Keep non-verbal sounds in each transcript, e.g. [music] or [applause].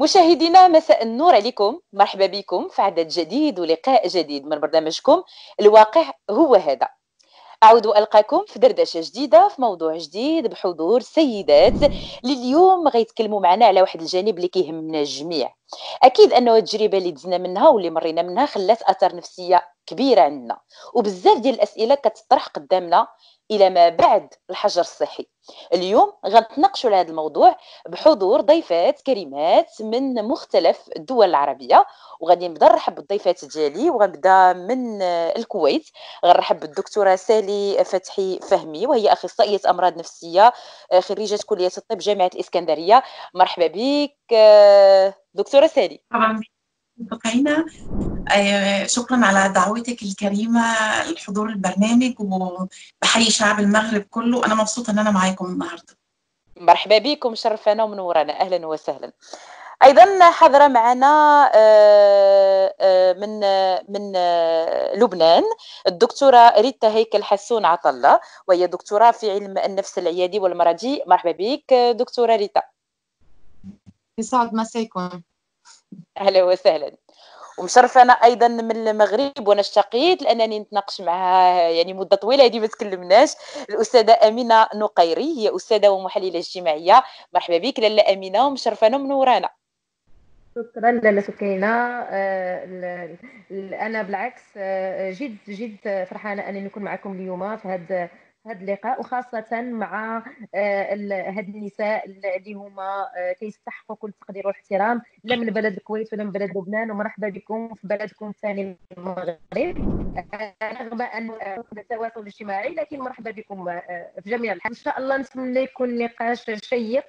مشاهدينا مساء النور عليكم. مرحبا بكم في عدد جديد ولقاء جديد من برنامجكم. الواقع هو هذا. أعود ألقاكم في دردشة جديدة في موضوع جديد بحضور سيدات اللي اليوم غيتكلموا معنا على واحد الجانب اللي كيهمنا الجميع. أكيد أنه التجربة اللي دزنا منها واللي مرينا منها خلات أثر نفسية كبيرة عندنا وبزاف ديال الأسئلة كتطرح قدامنا إلى ما بعد الحجر الصحي. اليوم غنتناقشوا على هذا الموضوع بحضور ضيفات كريمات من مختلف الدول العربية وغادي نبدأ نرحب بالضيفات ديالي وغنبدأ من الكويت. غنرحب بالدكتورة سالي فتحي فهمي وهي أخصائية أمراض نفسية خريجة كلية الطب جامعة الاسكندريه مرحبا بك دكتورة سالي. آه، شكرا على دعوتك الكريمة لحضور البرنامج وبحيي شعب المغرب كله. أنا مبسوطة أن أنا معاكم النهاردة. مرحبا بكم شرفنا ومنورانا أهلا وسهلا. أيضا حاضره معنا آه، آه، من من لبنان الدكتورة ريتا هيكل حسون عطلة وهي دكتورة في علم النفس العيادي والمرضي مرحبا بك دكتورة ريتا. يسعد مساكم. أهلا وسهلا. ومشرفه أنا أيضا من المغرب وأنا اشتقيت لأنني نتناقش معها يعني مدة طويلة هذه ما تكلمناش. الأستاذة أمينة نقيري هي أستاذة ومحللة اجتماعية. مرحبا بك لاله أمينة ومشرفانا ومنورانا شكرا لاله سكينة. آه أنا بالعكس آه، جد جد فرحانة انني نكون معكم اليوم في هذا هذا اللقاء وخاصة مع آه، هاد النساء اللي هما آه، كيستحقوا كل التقدير والاحترام لا من بلد الكويت ولا من بلد لبنان ومرحبا بكم في بلدكم الثاني المغرب. آه، رغم أن التواصل الاجتماعي لكن مرحبا بكم في جميع الحال. إن شاء الله نتمنى يكون نقاش شيق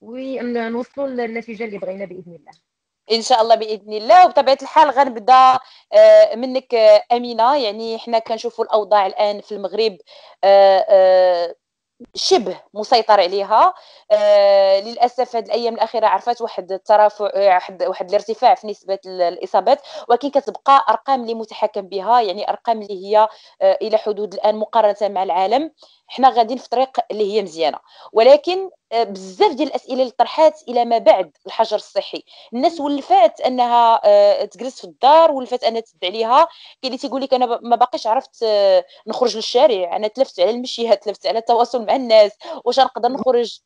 ونوصلوا للنتيجة اللي بغينا بإذن الله. إن شاء الله بإذن الله. وبطبيعة الحال غنبدأ آه، منك آه، أمينة. يعني حنا كنشوفوا الأوضاع الآن في المغرب آه، شبه مسيطر عليها. للأسف هذه الأيام الأخيرة عرفت واحد الترافع واحد واحد الارتفاع في نسبة الإصابات. ولكن كتبقى أرقام اللي متحكم بها يعني أرقام اللي هي إلى حدود الآن مقارنة مع العالم. حنا غاديين في طريق اللي هي مزيانة. ولكن آه، بزاف ديال الأسئلة اللي طرحات إلى ما بعد الحجر الصحي. الناس ولفات أنها آه، تجلس في الدار ولفات أنها تد عليها. كاين اللي تيقول لك أنا ما باقيش عرفت آه، نخرج للشارع. أنا تلفت على المشي تلفت على التواصل مع الناس. واش نقدر نخرج؟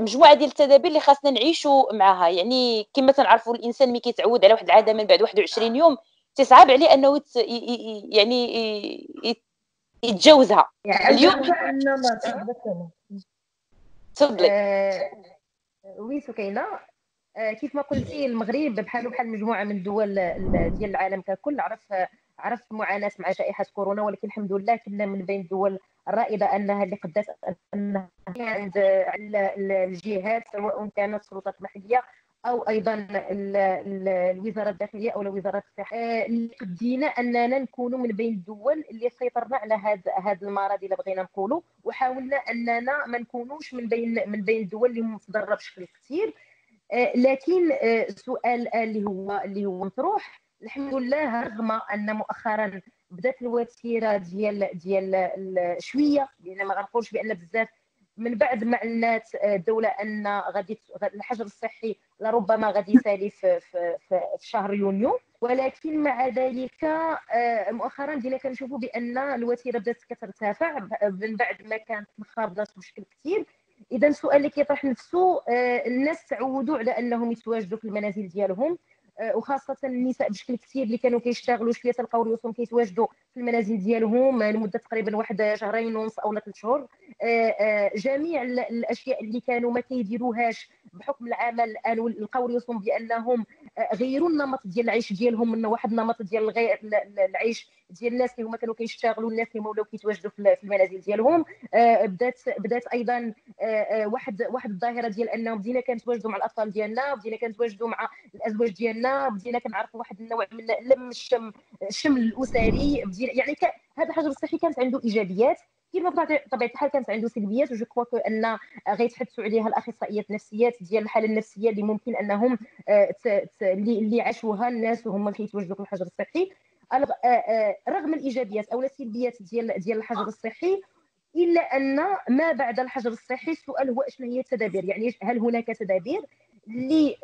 مجموعة ديال التدابير اللي خاصنا نعيشوا معها يعني كما تنعرفوا الإنسان ملي كيتعود على واحد العادة من بعد 21 يوم تصعب عليه أنه يعني يتجاوزها يعني اليوم تفضلي. آه وي سكينه آه كيف ما قلتي المغرب بحال بحال مجموعة من الدول ديال العالم ككل عرف عرف معاناة مع جائحة كورونا ولكن الحمد لله كنا من بين الدول الرائده أنها اللي قدرت أنها عند الجهات سواء كانت سلطات محلية أو أيضا الوزارة الداخلية أو وزاره الصحه بدينا أننا نكونوا من بين الدول اللي سيطرنا على هذا هذا المرض الا بغينا نقولوا. وحاولنا أننا ما نكونوش من بين من بين الدول اللي متضرره بشكل كثير آه، لكن السؤال آه، اللي هو اللي هو مطروح. الحمد لله رغم أن مؤخرا بدأت الوتيرة ديال ديال شوية لأن ما غنقولش بأن بزاف من بعد ما أعلنت الدولة أن غادي الحجر الصحي لربما غادي يسالي في, في, في, في شهر يونيو. ولكن مع ذلك آه، مؤخرا بدينا كنشوفوا بأن الوتيرة بدات كترتفع من بعد ما كانت انخفضت بشكل كثير اذا السؤال اللي كيطرح نفسه آه، الناس تعودوا على أنهم يتواجدوا في المنازل ديالهم. آه، وخاصة النساء بشكل كثير اللي كانوا كيشتغلوا شوية تلقاو ريوسهم كيتواجدوا في المنازل ديالهم لمدة تقريبا واحد شهرين ونص أو ثلاث شهور. آه، آه، جميع الأشياء اللي كانوا ما كيديروهاش بحكم العمل الان لقاو ريوسهم بأنهم غيروا النمط ديال العيش ديالهم من واحد النمط ديال العيش ديال الناس اللي هما كانوا كيشتغلوا الناس اللي ولاو كيتواجدوا في المنازل ديالهم. بدات بدات أيضا واحد واحد الظاهرة ديال أنهم بدينا كنتواجدوا مع الأطفال ديالنا بدينا كنتواجدوا مع الأزواج ديالنا ديالنا بدينا كنعرفوا واحد النوع من لم الشم الشمل الأسري. بدينا يعني هذا الحجر الصحي كانت عنده إيجابيات كيما بطبيعة الحال كانت عنده سلبيات وجو كوا أن غيتحدثوا عليها الأخصائيات النفسيات ديال الحالة النفسية اللي ممكن أنهم اللي عاشوها الناس وهم كيتواجدوا في الحجر الصحي. رغم الإيجابيات أو السلبيات ديال ديال الحجر الصحي إلا أن ما بعد الحجر الصحي السؤال هو شنو هي التدابير؟ يعني هل هناك تدابير اللي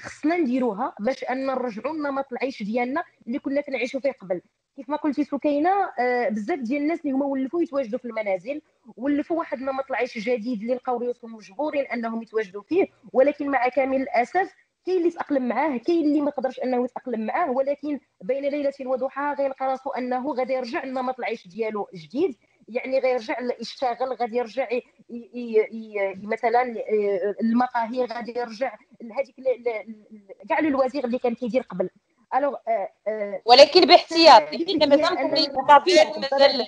خصنا نديروها باش أن نرجعوا النمط العيش ديالنا اللي كنا كنعيشوا فيه قبل؟ كيف ما قلتي سكينة بزاف ديال الناس اللي هما ولفوا يتواجدوا في المنازل ولفوا واحد النمط العيش جديد اللي لقاو ريوسهم مجبورين أنهم يتواجدوا فيه ولكن مع كامل الأسف كاين اللي تأقلم معاه كاين اللي ما قدرش أنه يتأقلم معاه ولكن بين ليلة وضحاها غيلقى راسو أنه غادي يرجع لنمط العيش ديالو جديد يعني غيرجع يشتغل غادي يرجع مثلا المقاهي غادي يرجع لهذيك كاع الوزير اللي كان كيدير قبل. الوغ ولكن باحتياط يعني مازال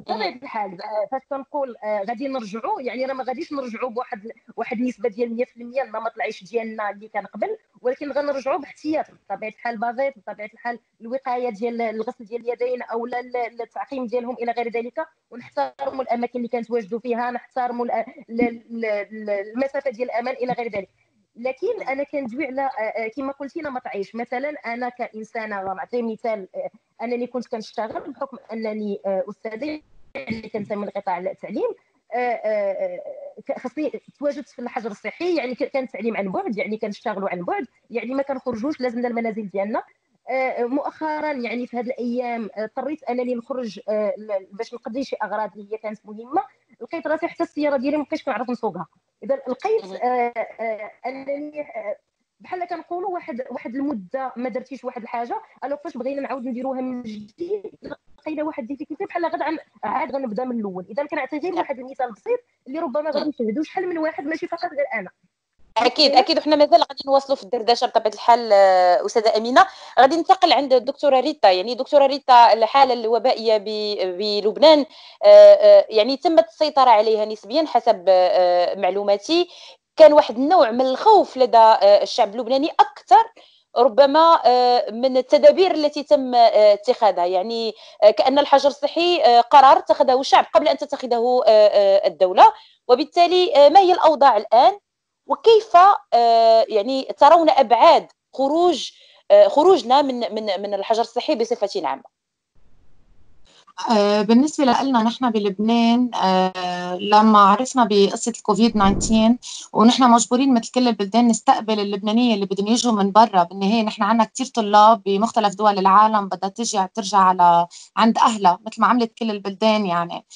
بطبيعه الحال. فاش كنقول آه، غادي نرجعوا يعني راه ما غاديش نرجعوا بواحد واحد النسبة ديال 100% لنمط العيش ديالنا اللي كان قبل ولكن غنرجعوا باحتياط. بطبيعة الحال بافيت بطبيعة الحال الوقاية ديال الغسل ديال اليدين أو التعقيم ديالهم إلى غير ذلك. ونحترموا الأماكن اللي كنتواجدوا فيها نحترموا المسافة ديال الأمان إلى غير ذلك. لكن أنا كندوي على آه، آه، كما قلتي نمط عيش مثلا أنا كإنسانة غنعطي مثال أنني كنت كنشتغل بحكم أنني أستاذة اللي كنتمي لقطاع التعليم آه، آه، آه، خاصني تواجدت في الحجر الصحي يعني كان التعليم عن بعد يعني كنشتغلوا عن بعد يعني ما كنخرجوش لازمنا المنازل ديالنا. مؤخرا يعني في هذه الأيام اضطريت أنني نخرج باش نقضي شي أغراض اللي هي كانت مهمة. لقيت راسي حتى السيارة ديالي ما بقيتش كنعرف نسوقها. إذا لقيت أنني بحال كنقولوا واحد واحد المدة ما درتيش واحد الحاجة ألو فاش بغينا نعاود نديروها من جديد لقينا واحد difficulté بحال غدا عاد غنبدأ من الأول. إذا كنعطي غير واحد المثال بسيط اللي ربما غادي يشهدوا شحال من واحد ماشي فقط غير أنا. أكيد أكيد. وحنا مازال غادي نواصلوا في الدردشة بطبيعة الحال آه، أستاذة أمينة. غادي ننتقل عند الدكتورة ريتا. يعني دكتورة ريتا الحالة الوبائية بلبنان آه، آه، يعني تمت السيطرة عليها نسبيا حسب معلوماتي. كان واحد النوع من الخوف لدى الشعب اللبناني أكثر ربما من التدابير التي تم اتخاذها. يعني كأن الحجر الصحي قرار اتخذه الشعب قبل أن تتخذه الدولة. وبالتالي ما هي الأوضاع الآن؟ وكيف يعني ترون أبعاد خروج خروجنا من من من الحجر الصحي بصفة عامة؟ آه، بالنسبة لنا نحن بلبنان آه، لما عرفنا بقصة الكوفيد 19 ونحن مجبورين مثل كل البلدان نستقبل اللبنانية اللي بدهم يجوا من برا بالنهاية نحن عنا كتير طلاب بمختلف دول العالم بدها ترجع ترجع على عند أهلها مثل ما عملت كل البلدان يعني.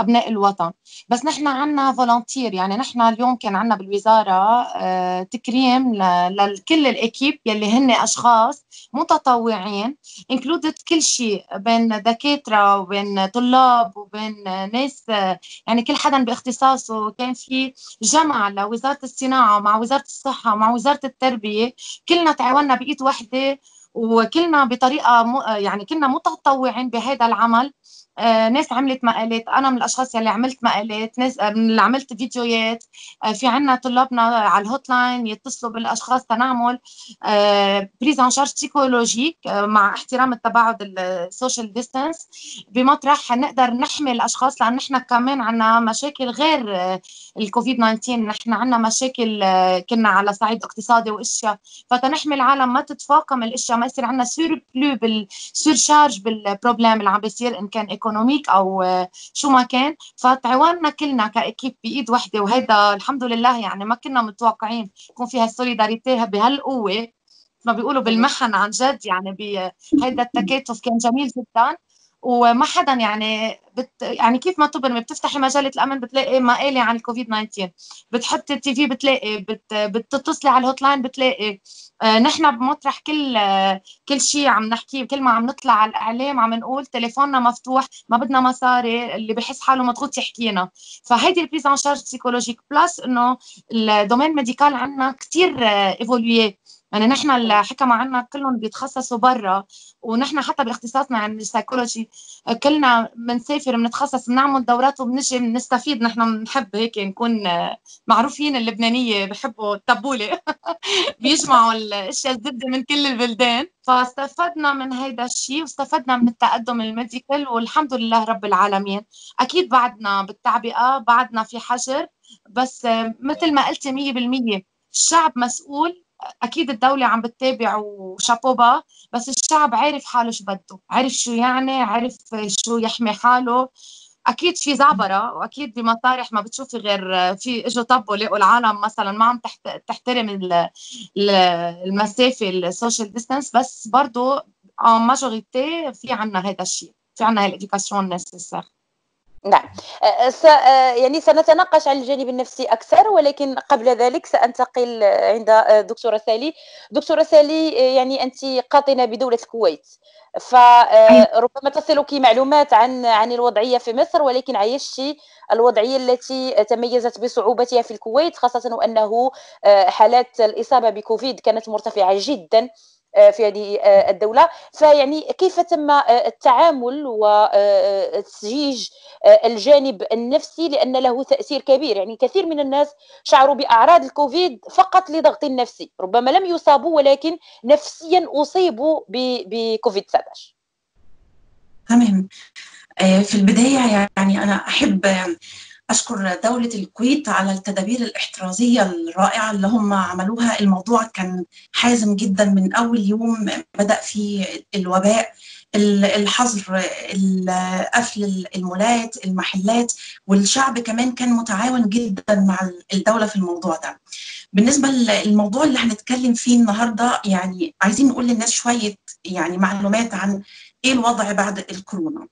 أبناء الوطن. بس نحن عنا volunteer يعني نحن اليوم كان عنا بالوزارة آه، تكريم لكل ال équipe يلي هن أشخاص متطوعين included كل شيء بين دكاترة وبين طلاب وبين ناس يعني كل حدا باختصاصه. كان في جمع لوزارة الصناعة مع وزارة الصحة مع وزارة التربية. كلنا تعاوننا بإيد وحدة وكلنا بطريقة يعني كنا متطوعين بهذا العمل. آه، ناس عملت مقالات. أنا من الأشخاص يلي عملت مقالات ناس آه، من اللي عملت فيديوهات. آه، في عنا طلابنا على ال hotline يتصلوا بالأشخاص تنعمل prise en charge psychologique مع احترام التباعد ال social distance بمطرح نقدر نحمي الأشخاص لأن نحن كمان عنا مشاكل غير الكوفيد 19 نحن عنا مشاكل كنا على صعيد اقتصادي وأشياء. فتنحمي العالم ما تتفاقم الأشياء ما يصير عنا surplus بال surcharge بال problème اللي عم بيصير إن كان économique أو شو ما كان. فتعاوننا كلنا ك équipe بإيد وحدة وهذا الحمد لله يعني ما كنا متوقعين يكون فيها ال solidarité بهالقوه ما بيقولوا بالمحن عن جد يعني بهيدا التكاتف كان جميل جدا. وما حدا يعني بت يعني كيف ما تبرمي بتفتحي مجله الأمن بتلاقي مقالة عن الكوفيد 19 بتحطي ال TV بتلاقي بت بتتصلي على ال hotline بتلاقي آه نحن بمطرح كل آه كل شيء عم نحكيه كل ما عم نطلع على الإعلام عم نقول تليفوننا مفتوح ما بدنا مصاري اللي بحس حاله مضغوط يحكينا. فهيدي ال prise en charge psychologique plus إنه ال domaine médical عندنا كثير évolué يعني نحن الحكمة عنا كلهم بيتخصصوا برا ونحن حتى باختصاصنا عن السايكولوجي كلنا بنسافر بنتخصص بنعمل دورات وبنجي بنستفيد. نحن بنحب هيك نكون معروفين اللبنانية بحبوا التبولة [laughs] بيجمعوا الأشياء الزبدة من كل البلدان. فاستفدنا من هيدا الشيء واستفدنا من التقدم ال médical والحمد لله رب العالمين. أكيد بعدنا بالتعبئة بعدنا في حجر بس مثل ما قلتي 100% الشعب مسؤول أكيد الدولة عم بتتابع و chapeau bas بس الشعب عارف حاله شو بده عارف شو يعني عارف شو يحمي حاله. أكيد في زعبرة وأكيد بمطارح ما بتشوفي غير في إجوا طبوا لقوا العالم مثلا ما عم تحترم المسافة ال social distance بس pour la majorité في عنا هذا الشيء في عنا هال éducation nécessaire نعم. س... يعني سنتناقش عن الجانب النفسي أكثر ولكن قبل ذلك سأنتقل عند دكتورة سالي. دكتورة سالي يعني أنت قاطنة بدولة الكويت. فربما تصلك معلومات عن عن الوضعية في مصر ولكن عيشتي الوضعية التي تميزت بصعوبتها في الكويت خاصة وأنه حالات الإصابة بكوفيد كانت مرتفعة جدا. في هذه آه، الدولة. فيعني كيف تم آه، التعامل وتسجيج الجانب النفسي؟ لأن له تأثير كبير. يعني كثير من الناس شعروا بأعراض الكوفيد فقط لضغط نفسي. ربما لم يصابوا ولكن نفسيا أصيبوا بكوفيد 19 تمام. في البداية يعني أنا أحب أشكر دولة الكويت على التدابير الاحترازية الرائعة اللي هم عملوها. الموضوع كان حازم جدا من أول يوم بدأ فيه الوباء. الحظر قفل المولات المحلات والشعب كمان كان متعاون جدا مع الدولة في الموضوع ده. بالنسبة للموضوع اللي هنتكلم فيه النهاردة يعني عايزين نقول للناس شوية يعني معلومات عن إيه الوضع بعد الكورونا.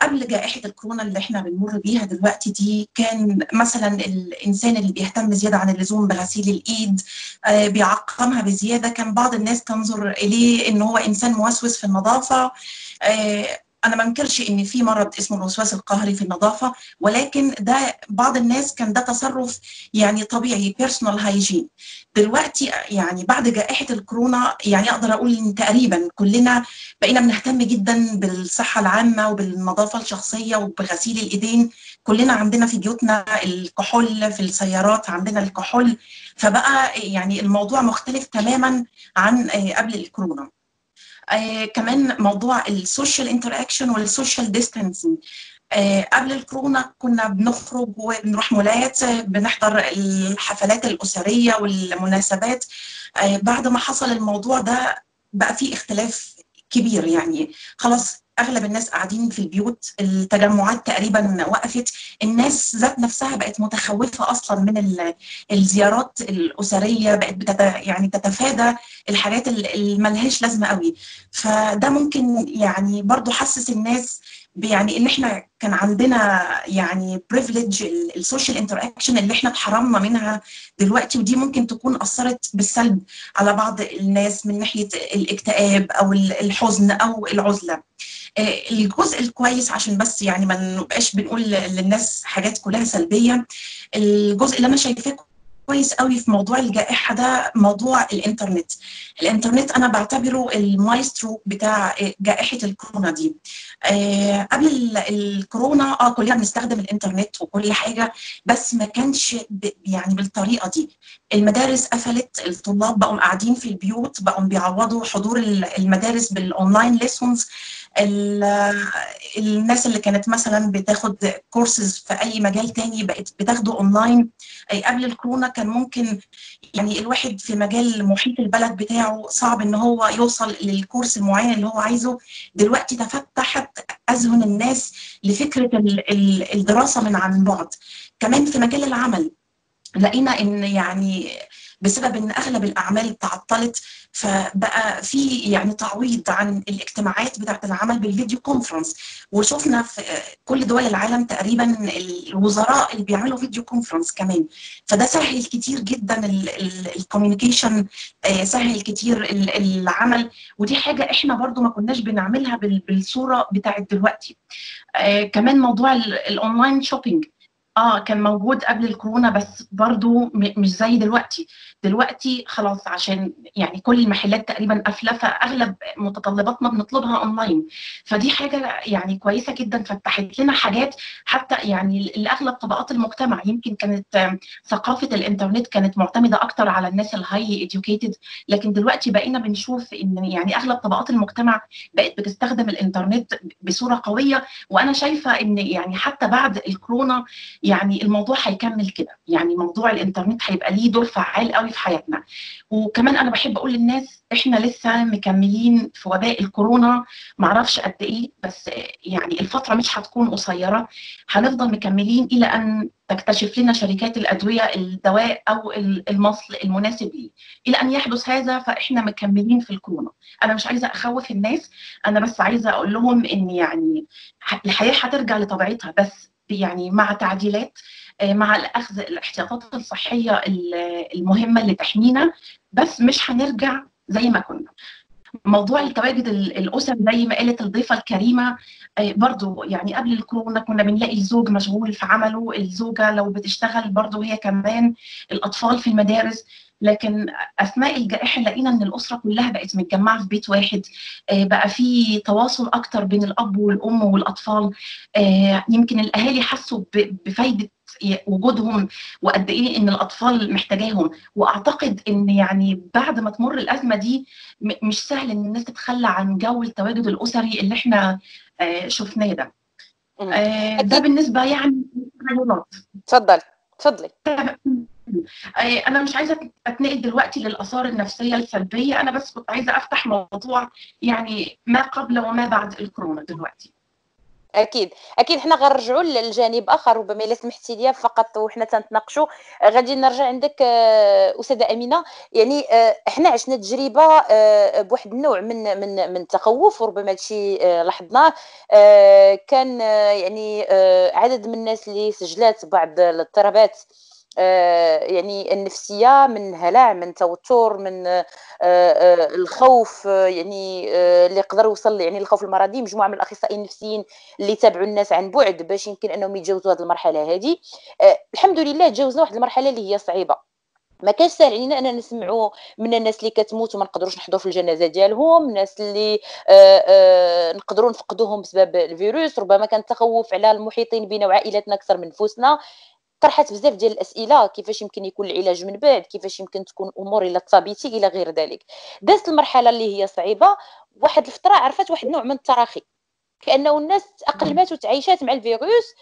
قبل جائحة الكورونا اللي إحنا بنمر بيها دلوقتي دي كان مثلا الإنسان اللي بيهتم زيادة عن اللزوم بغسيل الإيد آه، بيعقمها بزيادة. كان بعض الناس تنظر إليه إن هو إنسان موسوس في النظافة. آه، أنا ما أنكرش إن في مرض اسمه الوسواس القهري في النظافة ولكن ده بعض الناس كان ده تصرف يعني طبيعي بيرسونال هايجين دلوقتي يعني بعد جائحة الكورونا يعني أقدر أقول إن تقريبا كلنا بقينا بنهتم جدا بالصحة العامة وبالنظافة الشخصية وبغسيل الإيدين. كلنا عندنا في بيوتنا الكحول في السيارات عندنا الكحول. فبقى يعني الموضوع مختلف تماما عن قبل الكورونا. آه كمان موضوع ال social interaction وال social distancing. قبل الكورونا كنا بنخرج وبنروح مولات بنحضر الحفلات الأسرية والمناسبات. آه بعد ما حصل الموضوع ده بقى في اختلاف كبير يعني. خلاص أغلب الناس قاعدين في البيوت التجمعات تقريبا وقفت. الناس ذات نفسها بقت متخوفة أصلا من الزيارات الأسرية بقت بتت يعني تتفادى الحاجات اللي ملهاش لازمة قوي. فده ممكن يعني برضو حسس الناس يعني إن إحنا كان عندنا يعني privilege ال social interaction اللي إحنا اتحرمنا منها دلوقتي ودي ممكن تكون أثرت بالسلب على بعض الناس من ناحية الاكتئاب أو الحزن أو العزلة. الجزء الكويس عشان بس يعني ما نبقاش بنقول للناس حاجات كلها سلبية الجزء اللي أنا شايفاه كويس قوي في موضوع الجائحة ده موضوع الإنترنت. الإنترنت أنا بعتبره المايسترو بتاع جائحة الكورونا دي. آه قبل الكورونا آه كلنا بنستخدم الإنترنت وكل حاجة بس ما كانش يعني بالطريقة دي. المدارس قفلت الطلاب بقوا قاعدين في البيوت بقوا بيعوضوا حضور المدارس بال online lessons الناس اللي كانت مثلا بتاخد كورسز في أي مجال تاني بقت بتاخده اونلاين قبل الكورونا كان ممكن يعني الواحد في مجال محيط البلد بتاعه صعب إن هو يوصل لل course المعين اللي هو عايزه. دلوقتي تفتحت أذهن الناس لفكرة الدراسة من عن بعد. كمان في مجال العمل لقينا إن يعني بسبب إن أغلب الأعمال تعطلت فبقى في يعني تعويض عن الاجتماعات بتاعة العمل بال video conference وشفنا في كل دول العالم تقريبا الوزراء اللي بيعملوا video conference كمان. فده سهل كتير جدا ال communication سهل كتير العمل. ودي حاجة إحنا برضو ما كناش بنعملها بالصورة بتاعة دلوقتي. كمان موضوع ال online shopping آه كان موجود قبل الكورونا بس برضو مش زي دلوقتي. دلوقتي خلاص عشان يعني كل المحلات تقريبا قافلة فأغلب متطلباتنا بنطلبها أونلاين. فدي حاجة يعني كويسة جدا فتحت لنا حاجات حتى يعني لأغلب طبقات المجتمع. يمكن كانت ثقافة الإنترنت كانت معتمدة أكتر على الناس ال high educated لكن دلوقتي بقينا بنشوف إن يعني أغلب طبقات المجتمع بقت بتستخدم الإنترنت بصورة قوية. وأنا شايفة إن يعني حتى بعد الكورونا يعني الموضوع هيكمل كده. يعني موضوع الإنترنت هيبقى ليه دور فعال قوي في حياتنا. وكمان أنا بحب أقول للناس إحنا لسه مكملين في وباء الكورونا معرفش قد إيه بس يعني الفترة مش هتكون قصيرة. هنفضل مكملين إلى أن تكتشف لنا شركات الأدوية الدواء أو المصل المناسب ليه. إلى أن يحدث هذا فإحنا مكملين في الكورونا. أنا مش عايزة أخوف الناس أنا بس عايزة أقول لهم إن يعني الحياة هترجع لطبيعتها. بس يعني مع تعديلات مع الأخذ الاحتياطات الصحية المهمة اللي تحمينا بس مش هنرجع زي ما كنا. موضوع التواجد الأسر زي ما قالت الضيفة الكريمة برضو يعني قبل الكورونا كنا بنلاقي الزوج مشغول في عمله الزوجة لو بتشتغل برضو هي كمان الأطفال في المدارس. لكن أثناء الجائحه لقينا إن الأسرة كلها بقت متجمعة في بيت واحد بقى في تواصل أكتر بين الأب والأم والأطفال يمكن الأهالي حسوا بفايدة وجودهم وقد إيه إن الأطفال محتاجاهم. وأعتقد إن يعني بعد ما تمر الأزمة دي مش سهل إن الناس تتخلى عن جو التواجد الأسري اللي إحنا شفناه ده. ده بالنسبة يعني اتفضل اتفضلي. [laughs] أنا مش عايزة أتنقل دلوقتي للآثار النفسية السلبية أنا بس كنت عايزة أفتح موضوع يعني ما قبل وما بعد الكورونا دلوقتي. أكيد أكيد. حنا غنرجعوا للجانب آخر ربما إلا سمحتي لي فقط وحنا تنتناقشوا. غادي نرجع عندك أستاذة أمينة. يعني إحنا عشنا تجربة بواحد النوع من من من التخوف وربما هادشي لاحظناه. كان يعني عدد من الناس اللي سجلات بعض الاضطرابات يعني النفسية من هلع من توتر من الخوف يعني اللي يقدر يوصل يعني الخوف المرضي مجموعة من الأخصائيين النفسيين اللي تابعوا الناس عن بعد باش يمكن أنهم يتجاوزوا هذه المرحلة هذه. الحمد لله تجاوزنا واحد المرحلة اللي هي صعيبة. ما كانش ساهل علينا أننا نسمعوا من الناس اللي كتموت وما نقدروش نحضروا في الجنازة ديالهم الناس اللي نقدروا نفقدوهم بسبب الفيروس ربما كان التخوف على المحيطين بنا وعائلاتنا أكثر من نفوسنا طرحت بزاف ديال الأسئلة كيفاش يمكن يكون العلاج من بعد؟ كيفاش يمكن تكون الأمور إلى تصابيتي إلى غير ذلك؟ دازت المرحلة اللي هي صعيبة واحد الفترة عرفت واحد النوع من التراخي كأنه الناس اقلمات وتعايشات مع الفيروس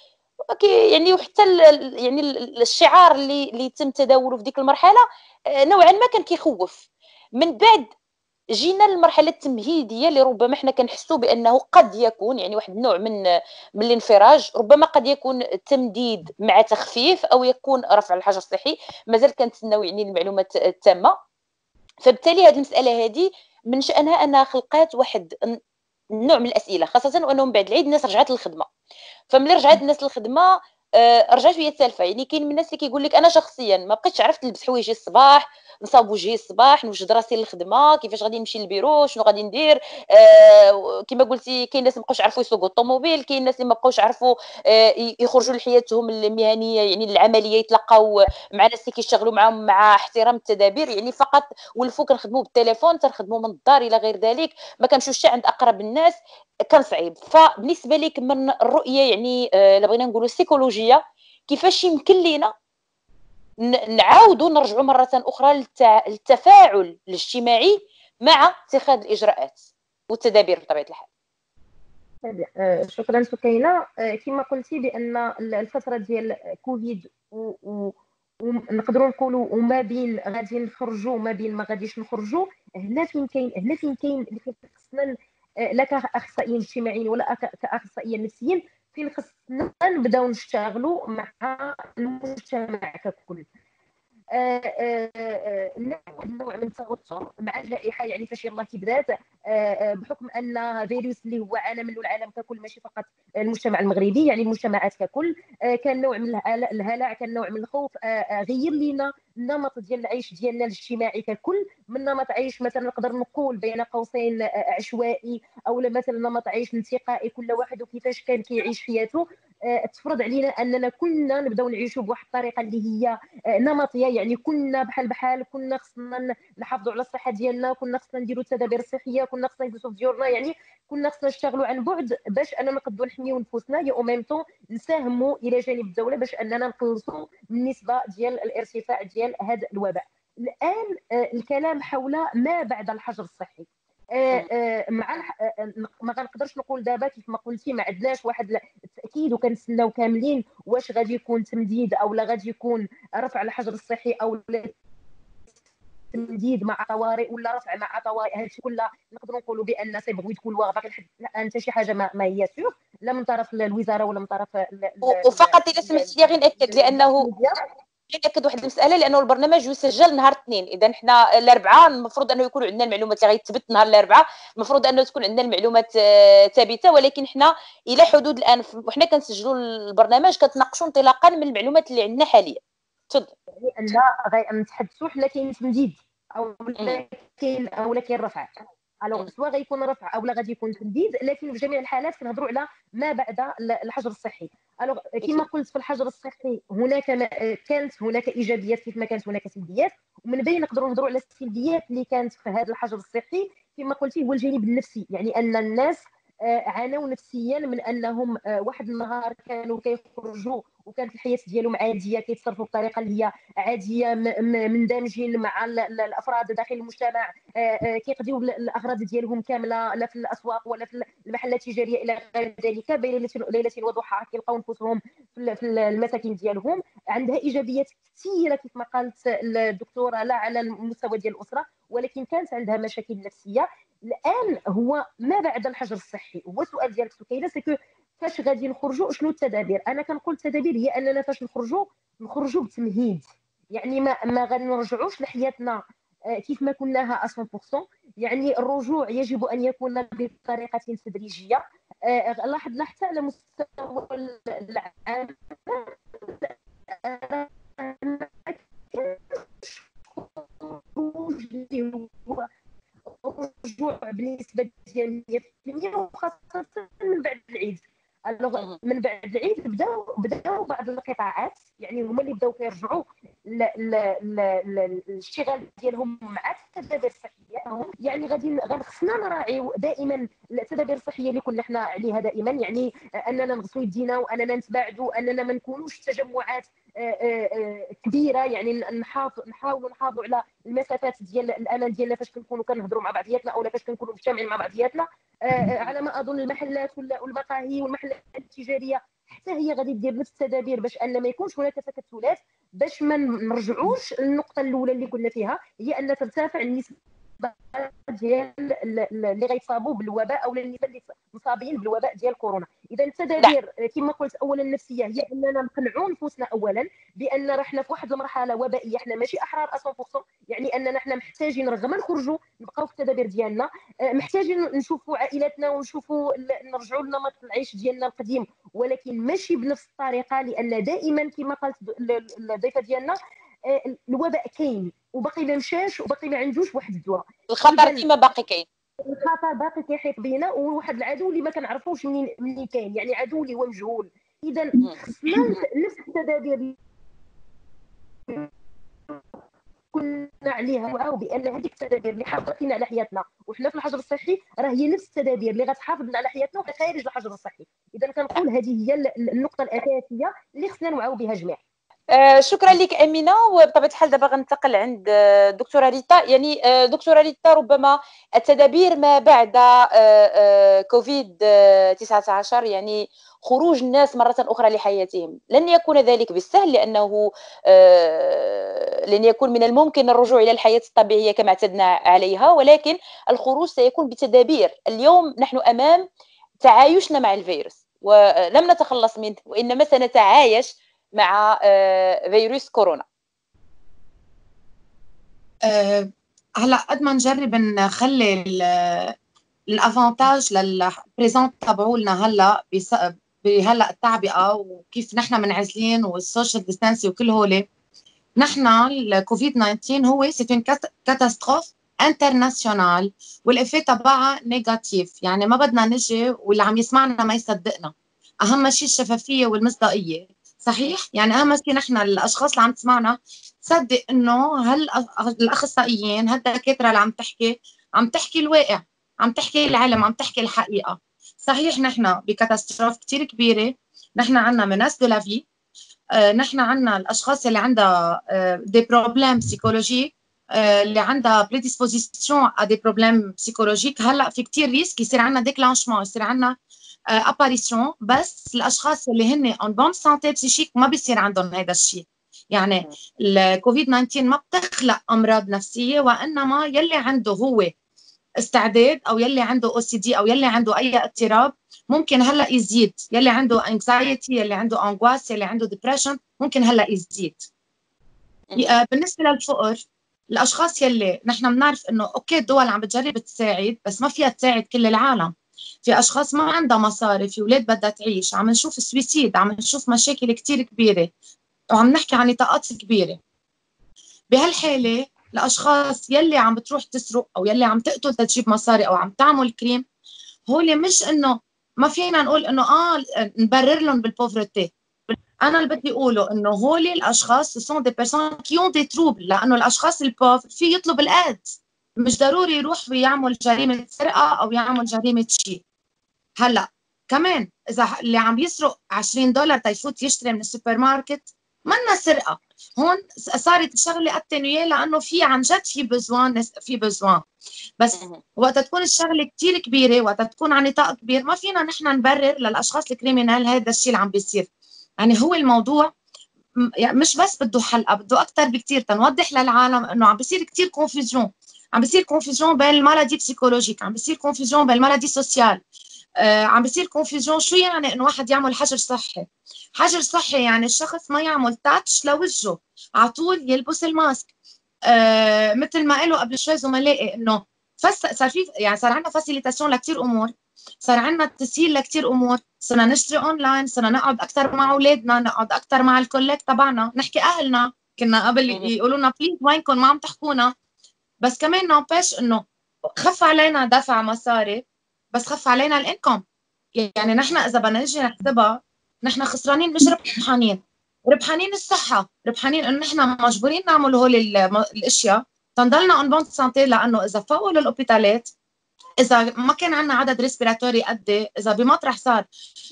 يعني وحتى يعني الشعار اللي اللي تم تداوله في ديك المرحلة نوعا ما كان كيخوف. من بعد جينا للمرحله التمهيدية اللي ربما حنا كنحسوا بأنه قد يكون يعني واحد النوع من من الانفراج ربما قد يكون تمديد مع تخفيف أو يكون رفع الحجر الصحي. مازال كنتسناو يعني المعلومات التامة. فبالتالي هذه المسألة هذه من شأنها أنها خلقات واحد النوع من الأسئلة خاصة وانه من بعد العيد الناس رجعت للخدمة. فملي رجعت الناس للخدمة آه رجعت وهي السالفة يعني كاين من الناس اللي كيقول لك أنا شخصيا ما بقيتش عرفت نلبس حوايجي الصباح نصاوب وجهي الصباح نوجد راسي للخدمة كيفاش غادي نمشي للبيرو شنو غادي ندير؟ آه كما قلتي كاين ناس ما بقاوش يعرفوا يسوقوا الطوموبيل كاين ناس اللي ما بقاوش يعرفوا آه يخرجوا لحياتهم المهنية يعني العملية يتلقاو مع ناس اللي كيشتغلوا معاهم مع احترام التدابير يعني فقط ولفوا كنخدموا بالتليفون تنخدموا من الدار إلى غير ذلك ما كنمشيوش عند أقرب الناس كان صعيب. فبالنسبة لك من الرؤية يعني آه بغينا نقولوا سيكولوجيه كيفاش يمكن لينا نعاودوا نرجعوا مرة أخرى للتفاعل الاجتماعي مع اتخاذ الإجراءات والتدابير بطبيعة الحال. شكرا سكينة. كما قلتي بأن الفترة ديال كوفيد ونقدروا نقولوا وما بين غادي نخرجوا وما بين ما غاديش نخرجوا هنا فين كاين هنا فين كاين خصنا لا كأخصائيين اجتماعيين ولا كأخصائيين نفسيين فين خصنا نبداو نشتغلوا مع المجتمع ككل. النوع من التوتر مع الجائحه يعني فاش يلاه كي بدات بحكم أن فيروس اللي هو عانى منه العالم ككل ماشي فقط المجتمع المغربي يعني المجتمعات ككل كان نوع من الهلع كان نوع من الخوف غير لينا النمط ديال العيش ديالنا الاجتماعي ككل من نمط عيش مثلا نقدر نقول بين قوسين عشوائي أو مثلا نمط عيش انتقائي كل واحد وكيفاش كان كيعيش حياته تفرض علينا أننا كنا نبداو نعيشوا بواحد الطريقة اللي هي آه، نمطية يعني كنا بحال بحال كنا خصنا نحافظوا على الصحة ديالنا كنا خصنا نديروا التدابير الصحية كنا خصنا نجلسوا في ديورنا يعني كنا خصنا نشتغلوا عن بعد باش أننا نقدروا نحميو نفوسنا يا أو ميم طون نساهموا إلى جانب الدولة باش أننا نقلصوا النسبة ديال الارتفاع ديال هذا الوباء. الآن آه، الكلام حول ما بعد الحجر الصحي. آه، آه، مع ما غنقدرش نقول دابا كيف ما قلتي ما عندناش واحد التاكيد وكنتسناو كاملين واش غادي يكون تمديد أو لا غادي يكون رفع الحجر الصحي أو تمديد مع طوارئ ولا رفع مع طوارئ. هادشي كله نقدروا نقولوا بأن سيبغيو تكون باقي لحد الان حتى شي حاجة ما, ما هي سيغ لا من طرف الوزارة ولا من طرف وفقط إذا سمحتي غير نأكد لأنه ناكد واحد المسألة لأنه البرنامج يسجل نهار الاثنين إذا حنا الأربعاء المفروض أنه يكون عندنا المعلومات اللي غيتثبت نهار الأربعاء المفروض أنه تكون عندنا المعلومات آه، ثابتة. ولكن حنا إلى حدود الآن وحنا كنسجلوا البرنامج كنتناقشوا انطلاقا من المعلومات اللي عندنا حاليا. تفضل. يعني ان نتحدثوا حنا كاين تمديد أو كاين أو كاين رفع alors سوا غيكون رفع أو لا غادي يكون تمديد لكن في جميع الحالات كنهضروا على ما بعد الحجر الصحي. الوغ كما قلت في الحجر الصحي هناك ما كانت هناك إيجابيات كيف ما كانت هناك سلبيات. ومن بين نقدروا نهضروا على السلبيات اللي كانت في هذا الحجر الصحي كما قلتي هو الجانب النفسي. يعني أن الناس عانوا نفسيا من أنهم آه، واحد النهار كانوا كيخرجوا وكانت الحياة ديالهم عادية كيتصرفوا بطريقة اللي هي عادية مندمجين مع الأفراد داخل المجتمع آه، كيقضيو الأغراض ديالهم كاملة لا في الأسواق ولا في المحلات التجارية إلى غير ذلك بين ليلة وضحاها كيلقاو نفوسهم في المساكن ديالهم. عندها إيجابيات كثيرة كيف ما قالت الدكتورة لا على المستوى ديال الأسرة ولكن كانت عندها مشاكل نفسية. الآن هو ما بعد الحجر الصحي؟ هو السؤال ديالك سكينة سكو فاش غادي نخرجوا شنو التدابير؟ أنا كنقول التدابير هي أننا فاش نخرجوا نخرجوا بتمهيد. يعني ما ما غادي نرجعوش لحياتنا آه، كيف ما كناها 100% يعني الرجوع يجب أن يكون بطريقة تدريجية. آه، لاحظنا حتى على مستوى العام الرجوع بنسبه ديال 100% وخاصة من بعد العيد. الوغ من بعد العيد بداو بداو بعض القطاعات يعني هما اللي بداو كيرجعوا للاشتغال ديالهم مع التدابير الصحية. يعني غادي خصنا نراعيو دائما التدابير الصحية اللي كنا حنا عليها دائما. يعني أننا نغسلوا يدينا وأننا نتباعدوا أننا ما نكونوش تجمعات آه، آه، آه، كبيرة. يعني نحافظ نحاولوا نحافظوا على المسافات ديال الامان ديالنا فاش كنكونوا كنهضروا مع بعضياتنا أو فاش كنكونوا مجتمعين مع بعضياتنا. على ما أظن المحلات والمقاهي والمحلات التجارية حتى هي غادي دير نفس التدابير باش أن ما يكونش هناك تكتلات باش ما نرجعوش للنقطة الأولى اللي كنا فيها هي أن ترتفع النسبة ديال اللي غيصابوا بالوباء أو النساء اللي مصابين بالوباء ديال كورونا. إذا التدابير كما قلت اولا النفسية هي أننا نقنعوا نفوسنا اولا بأن رحنا في واحد المرحلة وبائية حنا ماشي أحرار 100% يعني أننا حنا محتاجين رغم نخرجوا نبقاو في التدابير ديالنا آه، محتاجين نشوفوا عائلاتنا ونشوفوا نرجعوا لنمط العيش ديالنا القديم ولكن ماشي بنفس الطريقة لأن دائما كما قالت الضيفة ديالنا الوباء كاين وباقي ما مشاش وباقي ما عندوش واحد الدواء الخطر ديما باقي كاين. الخطر باقي كيحيط بينا وواحد العدو اللي ما كنعرفوش منين منين كاين. يعني عدو اللي هو مجهول. اذا خصنا نفس التدابير. كنا عليها وعاو بان هذيك التدابير اللي حافظتنا على حياتنا وحنا في الحجر الصحي راه هي نفس التدابير اللي غتحافظ على حياتنا وحنا خارج الحجر الصحي. اذا كنقول هذه هي النقطة الأساسية اللي خصنا نوعاو بها جميع آه، شكرا لك أمينة. وبطبيعة الحال دابا غنتقل عند آه، دكتورة ريتا. يعني آه، دكتورة ريتا ربما التدابير ما بعد كوفيد 19 يعني خروج الناس مرة أخرى لحياتهم. لن يكون ذلك بالسهل لأنه لن يكون من الممكن الرجوع إلى الحياة الطبيعية كما اعتدنا عليها. ولكن الخروج سيكون بتدابير. اليوم نحن أمام تعايشنا مع الفيروس ولم نتخلص منه وإنما سنتعايش مع آه، فيروس كورونا. آه، هلا قد ما نجرب نخلي ال avantages لل présent تبعولنا هلا بهلا التعبئة وكيف نحن منعزلين وال social distancing وكل هول. نحن الكوفيد 19 هو c'est une catastrophe internationale وال effet تبعها négatif. يعني ما بدنا نجي واللي عم يسمعنا ما يصدقنا. أهم شيء الشفافية والمصداقية. صحيح؟ يعني اهم شيء نحن الأشخاص اللي عم تسمعنا تصدق إنه هل الأخصائيين هالدكاترة اللي عم تحكي عم تحكي الواقع عم تحكي العلم عم تحكي الحقيقة. صحيح نحن ب catastrophe كثير كبيرة نحن عندنا menace de la vie نحن عندنا الأشخاص اللي عندها des problèmes psychologiques اللي عندها prédisposition à des problèmes psychologiques هلأ في كثير risque يصير عندنا déclenchement يصير عندنا apparition بس الأشخاص اللي هن en bonne santé psychique ما بيصير عندهم هذا الشيء. يعني الكوفيد 19 ما بتخلق أمراض نفسية وإنما يلي عنده هو استعداد أو يلي عنده OCD أو يلي عنده أي اضطراب ممكن هلأ يزيد. يلي عنده anxiety يلي عنده angoisse يلي عنده depression ممكن هلأ يزيد. آه، بالنسبة للفقر الأشخاص يلي نحن بنعرف إنه okay الدول عم بتجرب تساعد بس ما فيها تساعد كل العالم. في أشخاص ما عندها مصاري في أولاد بدها تعيش عم نشوف ال suicide عم نشوف مشاكل كثير كبيرة وعم نحكي عن نطاقات كبيرة. بهالحالة الأشخاص يلي عم بتروح تسرق أو يلي عم تقتل تجيب مصاري أو عم تعمل crime هول مش إنه ما فينا نقول إنه آه نبرر لهم بال poverty أنا اللي بدي أقوله إنه هول الأشخاص sont des personnes qui ont des troubles لأنه الأشخاص ال pauvre في يطلب ال aide. مش ضروري يروح ويعمل جريمة سرقة أو يعمل جريمة شيء هلأ كمان إذا اللي عم يسرق 20 دولار ت يفوت يشتري من السوبر ماركت منا سرقة. هون صارت الشغلة اتنويه لأنه في عن جد في besoin في besoin. بس وقت تكون الشغلة كثير كبيرة وقت تكون على نطاق كبير ما فينا نحن نبرر للأشخاص ال criminels هذا الشيء اللي عم بيصير. يعني هو الموضوع يعني مش بس بده حلقة بده أكثر بكثير تنوضح للعالم إنه عم بيصير كثير confusion عم بيصير confusion بين ال maladies psychologiques عم بيصير confusion بين ال maladies sociales آه عم بيصير confusion شو يعني انه واحد يعمل حجر صحي حجر صحي يعني الشخص ما يعمل touch لوجهه على طول يلبس الماسك آه مثل ما قالوا قبل شوي زملائي انه فس صار في يعني صار عندنا facilitation لكثير امور صار عندنا تسهيل لكثير امور صرنا نشتري اونلاين صرنا نقعد أكثر مع اولادنا نقعد أكثر مع ال collègues تبعنا نحكي اهلنا كنا قبل يقولوا لنا بليز وينكم ما عم تحكونا بس كمان نوباش إنه خف علينا دفع مصاري بس خف علينا الإنكم. يعني نحن إذا بدنا نجي نحسبها نحن خسرانين مش ربحانين. ربحانين الصحة ربحانين إنه نحن مجبورين نعمل هول الأشياء. تنضلنا اون بون سانتي لأنه إذا فوقوا للأوبيتالات إذا ما كان عندنا عدد ريسبيراتوري قد إذا بمطرح صار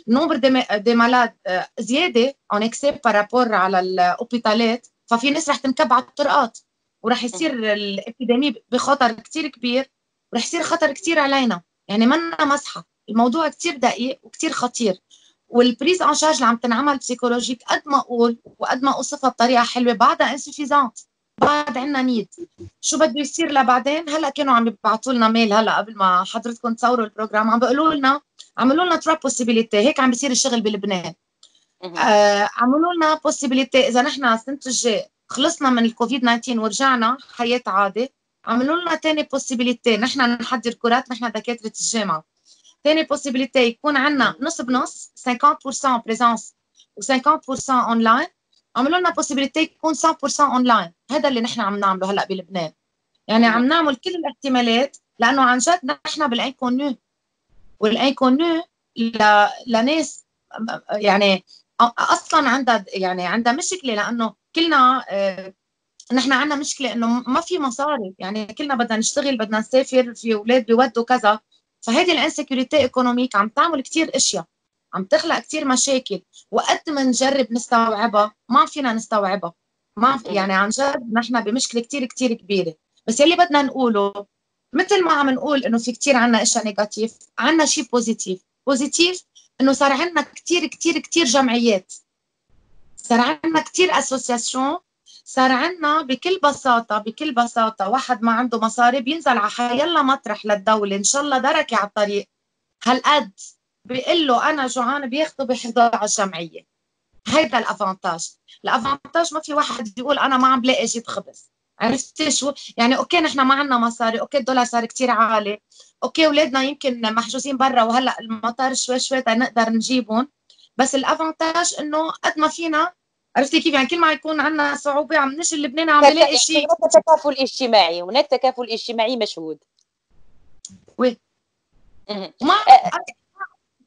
نومبر des malades زيادة en excès par rapport على ال hôpital ات ففي ناس رح تنكب على الطرقات. ورح يصير ال épidémie بخطر كثير كبير ورح يصير خطر كثير علينا. يعني منا مسحه الموضوع كثير دقيق وكثير خطير. وال prise en charge اللي عم تنعمل psychologique قد ما أقول وقد ما أوصفها بطريقة حلوة بعدها insuffisante بعد عندنا need شو بده يصير لبعدين؟ هلأ كانوا عم يبعثوا لنا mail هلأ قبل ما حضرتكم تصوروا ال programme عم بيقولوا لنا عملوا لنا trois possibilités هيك عم بيصير الشغل بلبنان. آه عملوا لنا possibilité إذا نحن السنة الجاي خلصنا من الكوفيد 19 ورجعنا حياة عادي عملوا لنا ثاني possibilité نحن نحضر كرات نحن دكاترة الجامعة. ثاني possibilité يكون عندنا نص بنص 50% présence و50% اونلاين عملوا لنا possibilité يكون 100% اونلاين هذا اللي نحن عم نعمله هلأ بلبنان. يعني عم نعمل كل الاحتمالات لأنه عن جد نحن بال inconnu. وال inconnu لناس يعني أصلا عندها يعني عندها مشكلة لأنه كلنا آه، نحن عندنا مشكلة إنه ما في مصاري. يعني كلنا بدنا نشتغل بدنا نسافر في أولاد بيودوا كذا. فهيدي ال insécurité économique عم تعمل كثير إشياء. عم تخلق كثير مشاكل. وقد ما نجرب نستوعبها ما فينا نستوعبها. ما في يعني عن جد نحن بمشكلة كثير كثير كبيرة. بس يلي بدنا نقوله مثل ما عم نقول إنه في كثير عنا إشياء négatif عنا شيء positif positif إنه صار عندنا كثير كثير كثير جمعيات. صار عندنا كثير associations صار عندنا بكل بساطة بكل بساطة. واحد ما عنده مصاري بينزل على حيلا مطرح للدولة إن شاء الله درك على الطريق. هالقد بيقول له أنا جوعان بياخده بيحضر على الجمعية. هيدا ال avantage. ال avantage ما في واحد بيقول أنا ما عم بلاقي أجيب خبز عرفتي شو؟ يعني okay نحن ما عندنا مصاري. okay الدولار صار كتير عالي. okay أولادنا يمكن محجوزين برا وهلأ المطار شوي شوي تنقدر نجيبهم. بس ال avantage إنه قد ما فينا عرفتي كيف؟ يعني كل ما يكون عندنا صعوبة عم نجي لبنان عم نلاقي شيء. هناك تكافل اجتماعي هناك تكافل اجتماعي مشهود. oui. ما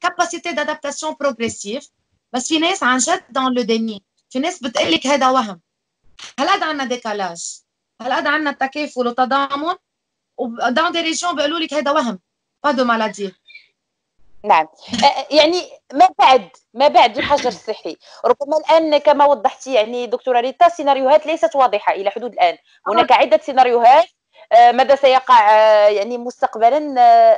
capacité d'adaptation progressive بس في ناس عن جد dans le déni في ناس بتقول لك هذا وهم هالقد عندنا décalage هالقد عندنا تكافل وتضامن؟ و dans des régions بيقولوا لك هذا وهم. pas de maladie نعم. يعني ما بعد ما بعد الحجر الصحي. ربما الآن كما وضحتي يعني دكتورة ريتا السيناريوهات ليست واضحة إلى حدود الآن. هناك عدة سيناريوهات ماذا سيقع يعني مستقبلا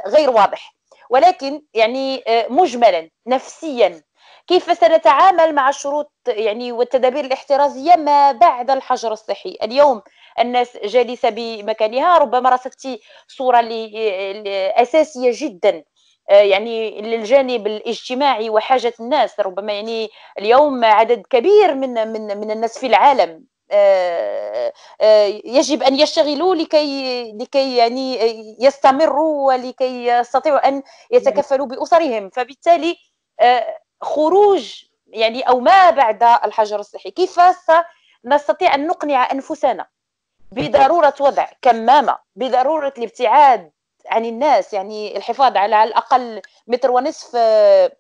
غير واضح. ولكن يعني مجملا نفسيا كيف سنتعامل مع الشروط يعني والتدابير الاحترازية ما بعد الحجر الصحي؟ اليوم الناس جالسة بمكانها ربما رصدتي صورة أساسية جدا. يعني للجانب الاجتماعي وحاجة الناس ربما يعني اليوم عدد كبير من من من الناس في العالم آه، آه، يجب أن يشتغلوا لكي لكي يعني يستمروا ولكي يستطيعوا أن يتكفلوا بأسرهم. فبالتالي خروج يعني أو ما بعد الحجر الصحي كيف نستطيع أن نقنع أنفسنا؟ بضرورة وضع كمامة بضرورة الابتعاد عن الناس يعني الحفاظ على الأقل متر ونصف آه،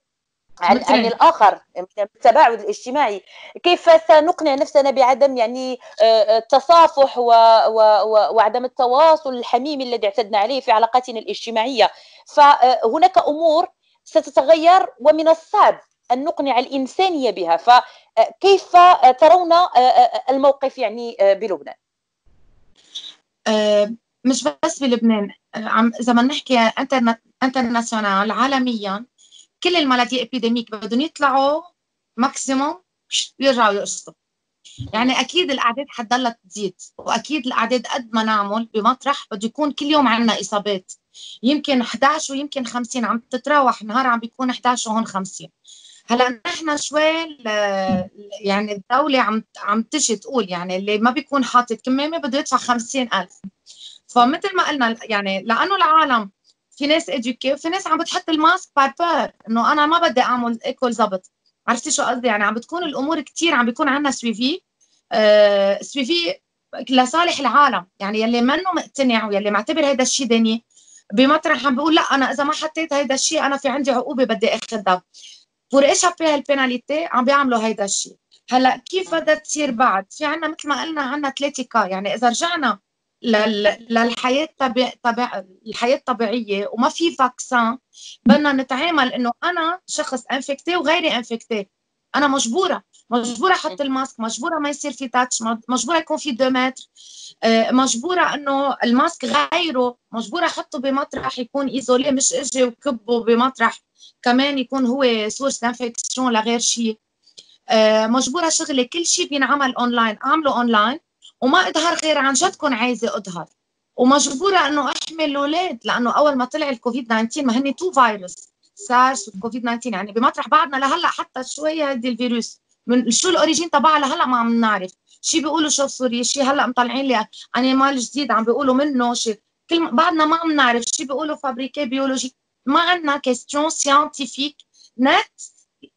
عن, عن الآخر من التباعد الاجتماعي. كيف سنقنع نفسنا بعدم يعني آه، التصافح و و و وعدم التواصل الحميم الذي اعتدنا عليه في علاقاتنا الاجتماعية؟ فهناك أمور ستتغير ومن الصعب أن نقنع الانسانيه بها. فكيف ترون آه، الموقف يعني بلبنان؟ مش بس بلبنان. عم إذا بدنا نحكي انترناسيونال عالميا كل ال maladies épidémiques بدهم يطلعوا maximum ويرجعوا يقصوا يعني أكيد الأعداد حتضلها تزيد وأكيد الأعداد قد ما نعمل بمطرح بده يكون كل يوم عندنا إصابات. يمكن 11 ويمكن 50 عم تتراوح نهار عم بيكون 11 وهون 50 هلأ نحن شوي يعني الدولة عم عم تجي تقول يعني اللي ما بيكون حاطط كمامة بده يدفع 50000 فمثل ما قلنا يعني لأنه العالم في ناس éduqués وفي ناس عم بتحط ال masque par peur إنه أنا ما بدي آكل ظبط عرفتي شو قصدي؟ يعني عم بتكون الأمور كثير عم بيكون عندنا suivi آه suivi لصالح العالم. يعني يلي منه مقتنع ويلي معتبر هذا الشيء déni بمطرح عم بيقول لا أنا إذا ما حطيت هيدا الشيء أنا في عندي عقوبة بدي أخذها. pour échapper هال pénalité عم بيعملوا هيدا الشيء هلأ كيف بدها تصير بعد؟ في عندنا مثل ما قلنا عندنا ثلاثة cas يعني إذا رجعنا للحياة. الحياة الطبيعية وما في vaccin بدنا نتعامل إنه أنا شخص infecté وغيري infecté أنا مجبورة مجبورة أحط الماسك مجبورة ما يصير في touch مجبورة يكون في 2 متر آه، مجبورة إنه الماسك غيره مجبورة أحطه بمطرح يكون isolé مش إجي وكبه بمطرح كمان يكون هو source infection لغير شيء. آه، مجبورة شغلي كل شيء بينعمل اونلاين أعمله اونلاين وما اظهر غير عن جد كون عايزة أظهر. ومجبوره إنه احمي الاولاد لأنه أول ما طلع الكوفيد 19 ما هن تو فيروس سارس والكوفيد 19 يعني بمطرح بعدنا لهلأ حتى شوي هذه الفيروس. من شو الأوريجين تبعها لهلأ ما عم نعرف. شي بيقولوا شوف سوري شي هلأ مطلعين لي انيمال جديد عم بيقولوا منه شي. كل بعدنا ما عم نعرف شي بيقولوا فابريكي بيولوجي ما عندنا كيستيون سيانتيفيك نت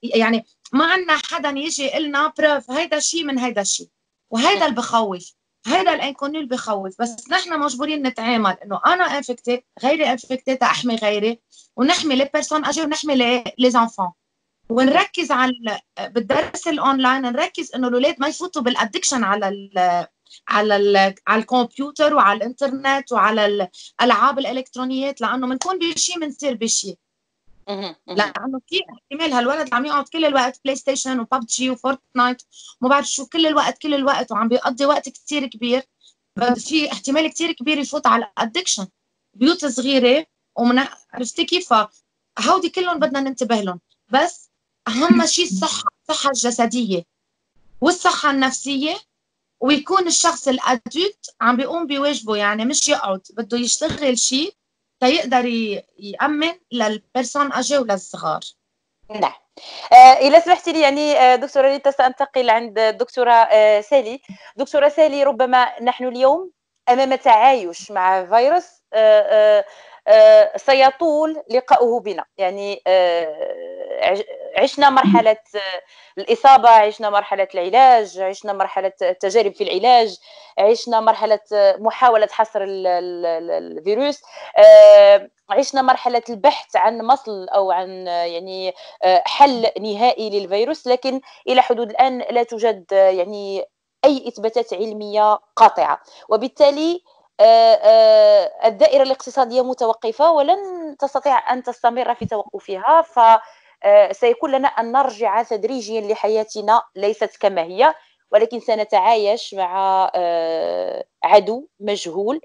يعني ما عندنا حدا يجي لنا preuve هيدا الشيء من هيدا الشيء وهيدا اللي بخوف هيدا ال inconnu اللي بخوف. بس نحن مجبورين نتعامل إنه أنا infecté غيري infecté تاحمي غيري ونحمي les personnes âgées ونحمي les enfants ونركز على بالدرس الاونلاين نركز إنه الاولاد ما يفوتوا بال addiction على ال على ال على الكمبيوتر وعلى الإنترنت وعلى الالعاب الإلكترونيات لأنه بنكون بشيء بنصير بشيء لأنه في احتمال. هالولد عم يقعد كل الوقت PlayStation و PUBG و Fortnite وما بعرف شو كل الوقت كل الوقت وعم بيقضي وقت كثير كبير. في احتمال كثير كبير يفوت على ال addiction بيوت صغيرة ومن عرفتي كيف؟ هودي كلهم بدنا ننتبه لهم. بس أهم شيء [coughs] الصحة الصحة الجسدية والصحة النفسية. ويكون الشخص ال adulte عم بيقوم بواجبه يعني مش يقعد بده يشتغل شيء تيقدر يأمن للبيرسون أجي وللصغار. نعم. آه إذا سمحتي لي يعني آه، دكتورة ريتا سأنتقل عند الدكتورة آه سالي. دكتورة سالي ربما نحن اليوم أمام تعايش مع فيروس آه, آه،, آه، سيطول لقاؤه بنا. يعني عشنا مرحلة الإصابة عشنا مرحلة العلاج عشنا مرحلة التجارب في العلاج عشنا مرحلة محاولة حصر الفيروس عشنا مرحلة البحث عن مصل أو عن يعني حل نهائي للفيروس لكن إلى حدود الآن لا توجد يعني أي إثباتات علمية قاطعة. وبالتالي آه، آه، الدائرة الاقتصادية متوقفة ولن تستطيع أن تستمر في توقفها فسيكون آه، لنا أن نرجع تدريجيا لحياتنا ليست كما هي ولكن سنتعايش مع عدو مجهول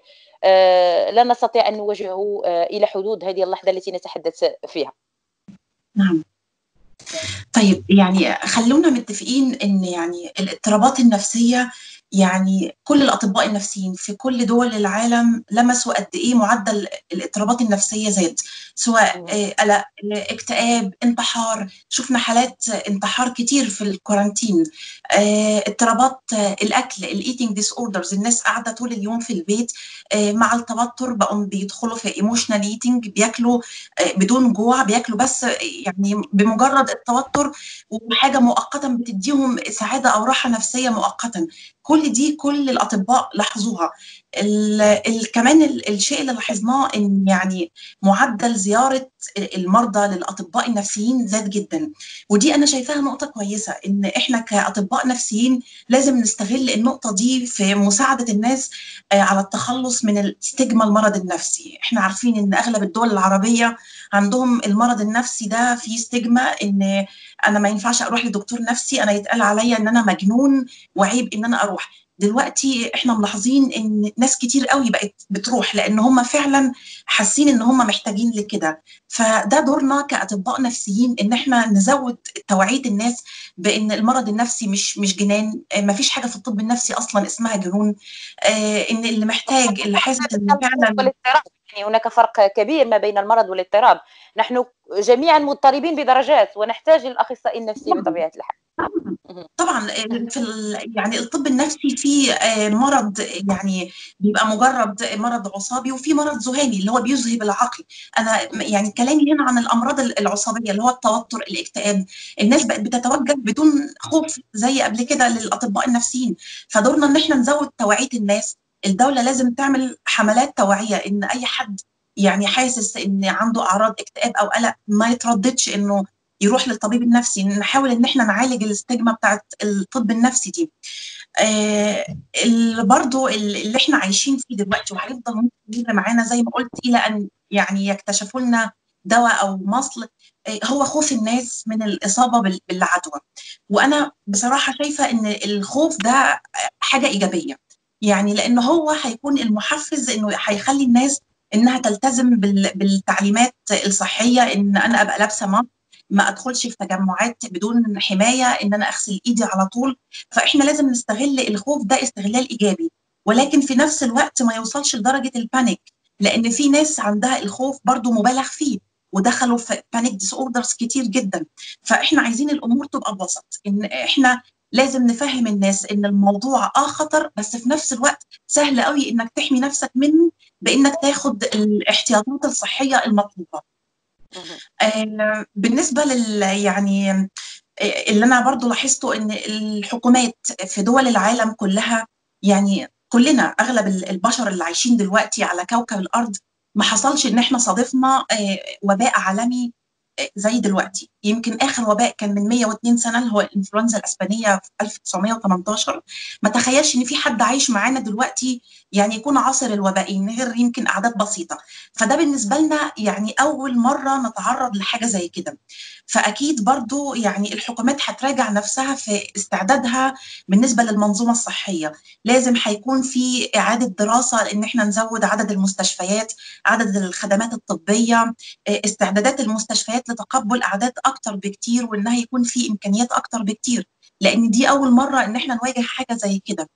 لا نستطيع أن نواجهه إلى حدود هذه اللحظة التي نتحدث فيها. نعم. طيب يعني خلونا متفقين إن يعني الاضطرابات النفسية يعني كل الأطباء النفسيين في كل دول العالم لمسوا قد إيه معدل الاضطرابات النفسية زاد سواء قلق اكتئاب انتحار. شفنا حالات انتحار كتير في الكورانتين آه، اضطرابات الأكل ال eating disorders الناس قاعدة طول اليوم في البيت آه، مع التوتر بقوا بيدخلوا في emotional eating بياكلوا آه، بدون جوع بياكلوا بس يعني بمجرد التوتر وحاجة مؤقتا بتديهم سعادة أو راحة نفسية مؤقتا. كل دي كل الأطباء لاحظوها. ال ال كمان ال الشيء اللي لاحظناه إن يعني معدل زيارة المرضى للأطباء النفسيين زاد جدا. ودي أنا شايفاها نقطة كويسة إن إحنا كأطباء نفسيين لازم نستغل النقطة دي في مساعدة الناس آه، على التخلص من الستيجما المرض النفسي. إحنا عارفين إن أغلب الدول العربية عندهم المرض النفسي ده فيه ستيجما إن أنا ما ينفعش أروح لدكتور نفسي أنا يتقال عليا إن أنا مجنون وعيب إن أنا أروح. دلوقتي إحنا ملاحظين ان ناس كتير قوي بقت بتروح لأن هم فعلا حاسين ان هم محتاجين لكده فده دورنا كاطباء نفسيين ان إحنا نزود توعيه الناس بان المرض النفسي مش مش جنان ما فيش حاجة في الطب النفسي أصلا اسمها جنون آه ان اللي محتاج اللي حاسس ان فعلا يعني هناك فرق كبير ما بين المرض والاضطراب. نحن جميعا مضطربين بدرجات ونحتاج للاخصائي النفسي بطبيعة الحال. طبعا. في يعني الطب النفسي في آه، مرض يعني بيبقى مجرد مرض عصابي وفي مرض ذهاني اللي هو بيذهب العقل. أنا يعني كلامي هنا عن الأمراض العصبية اللي هو التوتر الاكتئاب. الناس بقت بتتوجه بدون خوف زي قبل كده للأطباء النفسيين. فدورنا إن إحنا نزود توعية الناس. الدولة لازم تعمل حملات توعية إن أي حد يعني حاسس إن عنده أعراض اكتئاب أو قلق ما يترددش إنه يروح للطبيب النفسي. نحاول إن إحنا نعالج الاستجمة بتاعت الطب النفسي دي. آه برضو اللي إحنا عايشين فيه دلوقتي وهيفضل ممكن معانا زي ما قلت إلى أن يعني يكتشفوا لنا دواء أو مصل آه هو خوف الناس من الإصابة بالعدوى. وأنا بصراحة شايفة إن الخوف ده حاجة إيجابية. يعني لأن هو هيكون المحفز إنه هيخلي الناس إنها تلتزم بالتعليمات الصحية إن أنا أبقى لابسة ماسك ما أدخلش في تجمعات بدون حماية إن أنا أغسل إيدي على طول. فإحنا لازم نستغل الخوف ده استغلال إيجابي ولكن في نفس الوقت ما يوصلش لدرجة ال panic لأن في ناس عندها الخوف برضو مبالغ فيه ودخلوا في panic disorders كتير جدا. فإحنا عايزين الأمور تبقى بوسط إن إحنا لازم نفهم الناس إن الموضوع آه خطر بس في نفس الوقت سهل قوي إنك تحمي نفسك منه بإنك تاخد الاحتياطات الصحية المطلوبة. آه بالنسبة لل يعني آه، اللي أنا برضو لاحظته إن الحكومات في دول العالم كلها يعني كلنا أغلب البشر اللي عايشين دلوقتي على كوكب الأرض ما حصلش إن إحنا صادفنا آه، وباء عالمي زي دلوقتي. يمكن آخر وباء كان من 102 سنة اللي هو الإنفلونزا الأسبانية في 1918 ما تخيلش إن في حد عايش معانا دلوقتي يعني يكون عاصر الوبائين غير يمكن أعداد بسيطة. فده بالنسبة لنا يعني أول مرة نتعرض لحاجة زي كده. فأكيد برضو يعني الحكومات هتراجع نفسها في استعدادها بالنسبة للمنظومة الصحية. لازم هيكون في إعادة دراسة ان إحنا نزود عدد المستشفيات عدد الخدمات الطبية استعدادات المستشفيات لتقبل أعداد أكتر بكتير وإنها يكون في إمكانيات أكتر بكتير لأن دي أول مرة إن إحنا نواجه حاجة زي كده.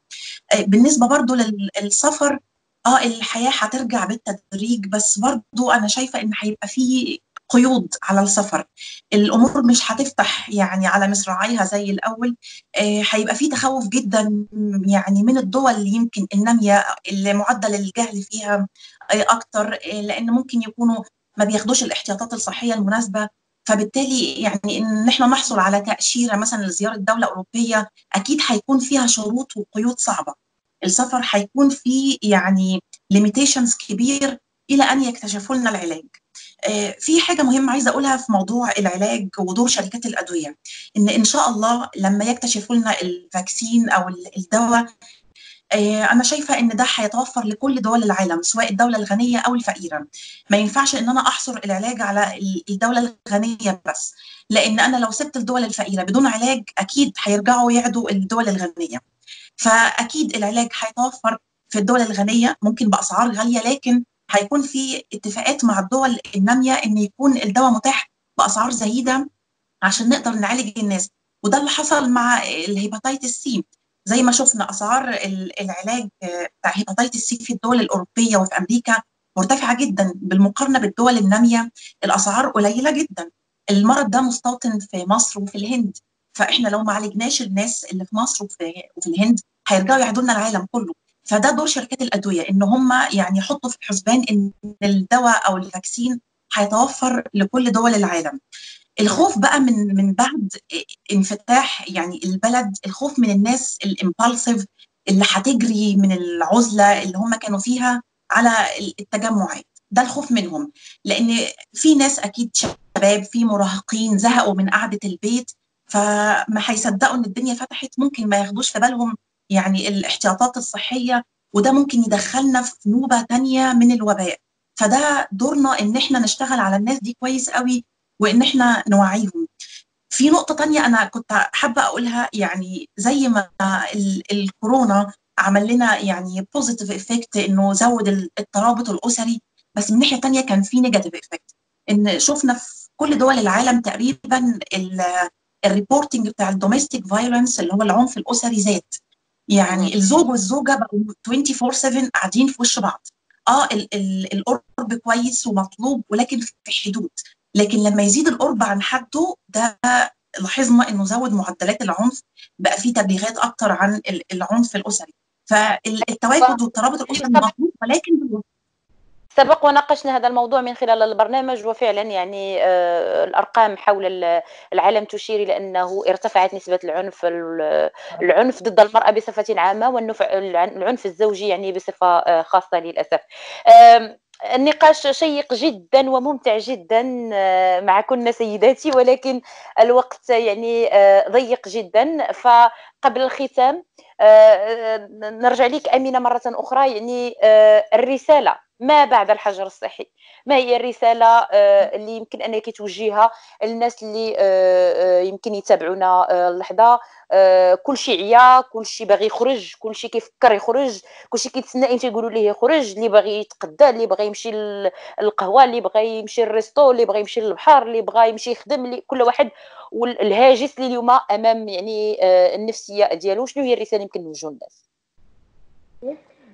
بالنسبة برضو للسفر آه الحياة هترجع بالتدريج بس برضو أنا شايفة إن هيبقى في قيود على السفر. الأمور مش هتفتح يعني على مصراعيها زي الأول. آه هيبقى في تخوف جدا يعني من الدول اللي يمكن النامية اللي معدل الجهل فيها آه أكتر آه لأن ممكن يكونوا ما بياخدوش الاحتياطات الصحية المناسبة فبالتالي يعني إن إحنا نحصل على تأشيرة مثلا لزيارة دولة أوروبية أكيد هيكون فيها شروط وقيود صعبة. السفر هيكون فيه يعني limitations كبير إلى أن يكتشفوا لنا العلاج. آه، في حاجة مهمة عايزة أقولها في موضوع العلاج ودور شركات الأدوية. إن إن شاء الله لما يكتشفوا لنا ال vaccine أو الدواء آه، أنا شايفة إن ده هيتوفر لكل دول العالم سواء الدولة الغنية أو الفقيرة. ما ينفعش إن أنا أحصر العلاج على الدولة الغنية بس. لأن أنا لو سبت الدول الفقيرة بدون علاج أكيد هيرجعوا يعدوا الدول الغنية. فأكيد العلاج هيتوفر في الدول الغنية ممكن بأسعار غالية لكن هيكون في اتفاقات مع الدول النامية إن يكون الدواء متاح بأسعار زهيده عشان نقدر نعالج الناس. وده اللي حصل مع ال hepatitis C. زي ما شفنا أسعار العلاج بتاع hepatitis C في الدول الأوروبية وفي أمريكا مرتفعة جدا بالمقارنة بالدول النامية. الأسعار قليلة جدا. المرض ده مستوطن في مصر وفي الهند. فإحنا لو ما عالجناش الناس اللي في مصر وفي, وفي الهند هيرجعوا يعدوا لنا العالم كله. فده دور شركات الأدوية إن هم يعني يحطوا في الحسبان إن الدواء أو ال vaccine هيتوفر لكل دول العالم. الخوف بقى من من بعد انفتاح يعني البلد الخوف من الناس ال impulsive اللي هتجري من العزلة اللي هم كانوا فيها على التجمعات. ده الخوف منهم. لأن في ناس أكيد شباب في مراهقين زهقوا من قعدة البيت فما هيصدقوا إن الدنيا فتحت ممكن ما ياخدوش في بالهم يعني الاحتياطات الصحية وده ممكن يدخلنا في نوبة تانية من الوباء. فده دورنا إن إحنا نشتغل على الناس دي كويس قوي وإن إحنا نوعيهم. في نقطة تانية أنا كنت حابة أقولها يعني زي ما الكورونا عمل لنا يعني positive effect إنه زود الترابط الأسري بس من ناحية تانية كان في negative effect إن شفنا في كل دول العالم تقريبا ال reporting بتاع ال domestic violence اللي هو العنف الأسري زاد. يعني الزوج والزوجة بقوا 24 7 قاعدين في وش بعض. آه ال ال القرب كويس ومطلوب ولكن في حدود. لكن لما يزيد القرب عن حده ده لاحظنا إنه زود معدلات العنف بقى في تبليغات أكتر عن العنف الأسري. فالتواجد والترابط الأسري مطلوب ولكن سبق وناقشنا هذا الموضوع من خلال البرنامج وفعلا يعني آه، الأرقام حول العالم تشير إلى أنه ارتفعت نسبة العنف العنف ضد المرأة بصفة عامة والعنف الزوجي يعني بصفة آه، خاصة للأسف. النقاش شيق جدا وممتع جدا آه، مع كنا سيداتي ولكن الوقت يعني ضيق جدا. فقبل الختام نرجع لك أمينة مرة أخرى. يعني الرسالة. ما بعد الحجر الصحي. ما هي الرسالة آه، اللي يمكن أنك توجهها للناس اللي آه، آه، يمكن يتابعونا اللحظة كل شيء عيا كل شيء باغي يخرج كل شيء كيفكر يخرج كل شيء كيتسنى انت يقولوا ليه يخرج اللي باغي يتقدى اللي باغي يمشي للقهوه اللي باغي يمشي لل resto اللي باغي يمشي للبحر اللي باغي يمشي يخدم اللي كل واحد والهاجس اللي اليوم أمام يعني النفسية ديالو. شنو هي الرسالة يمكن نوجهوا للناس؟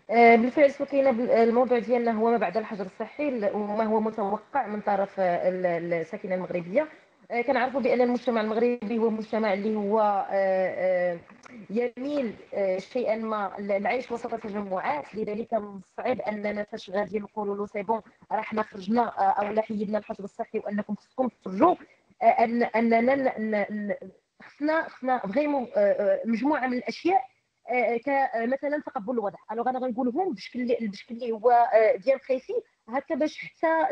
بالفعل سكينة الموضوع ديالنا هو ما بعد الحجر الصحي وما هو متوقع من طرف الساكنة المغربية. آه، كنعرفوا بأن المجتمع المغربي هو مجتمع اللي هو آه، يميل شيئا ما العيش وسط تجمعات. لذلك من الصعيب أننا فاش غادي نقولوا له c'est bon راه خرجنا أو لا حيدنا الحجر الصحي وأنكم خصكم تخرجوا. ان أننا خصنا خصنا vraiment مجموعة من الأشياء كمثلا تقبل الوضع. alors أنا غنقولهم بشكل بشكل اللي هو آه، ديال قيسي هكا باش حتى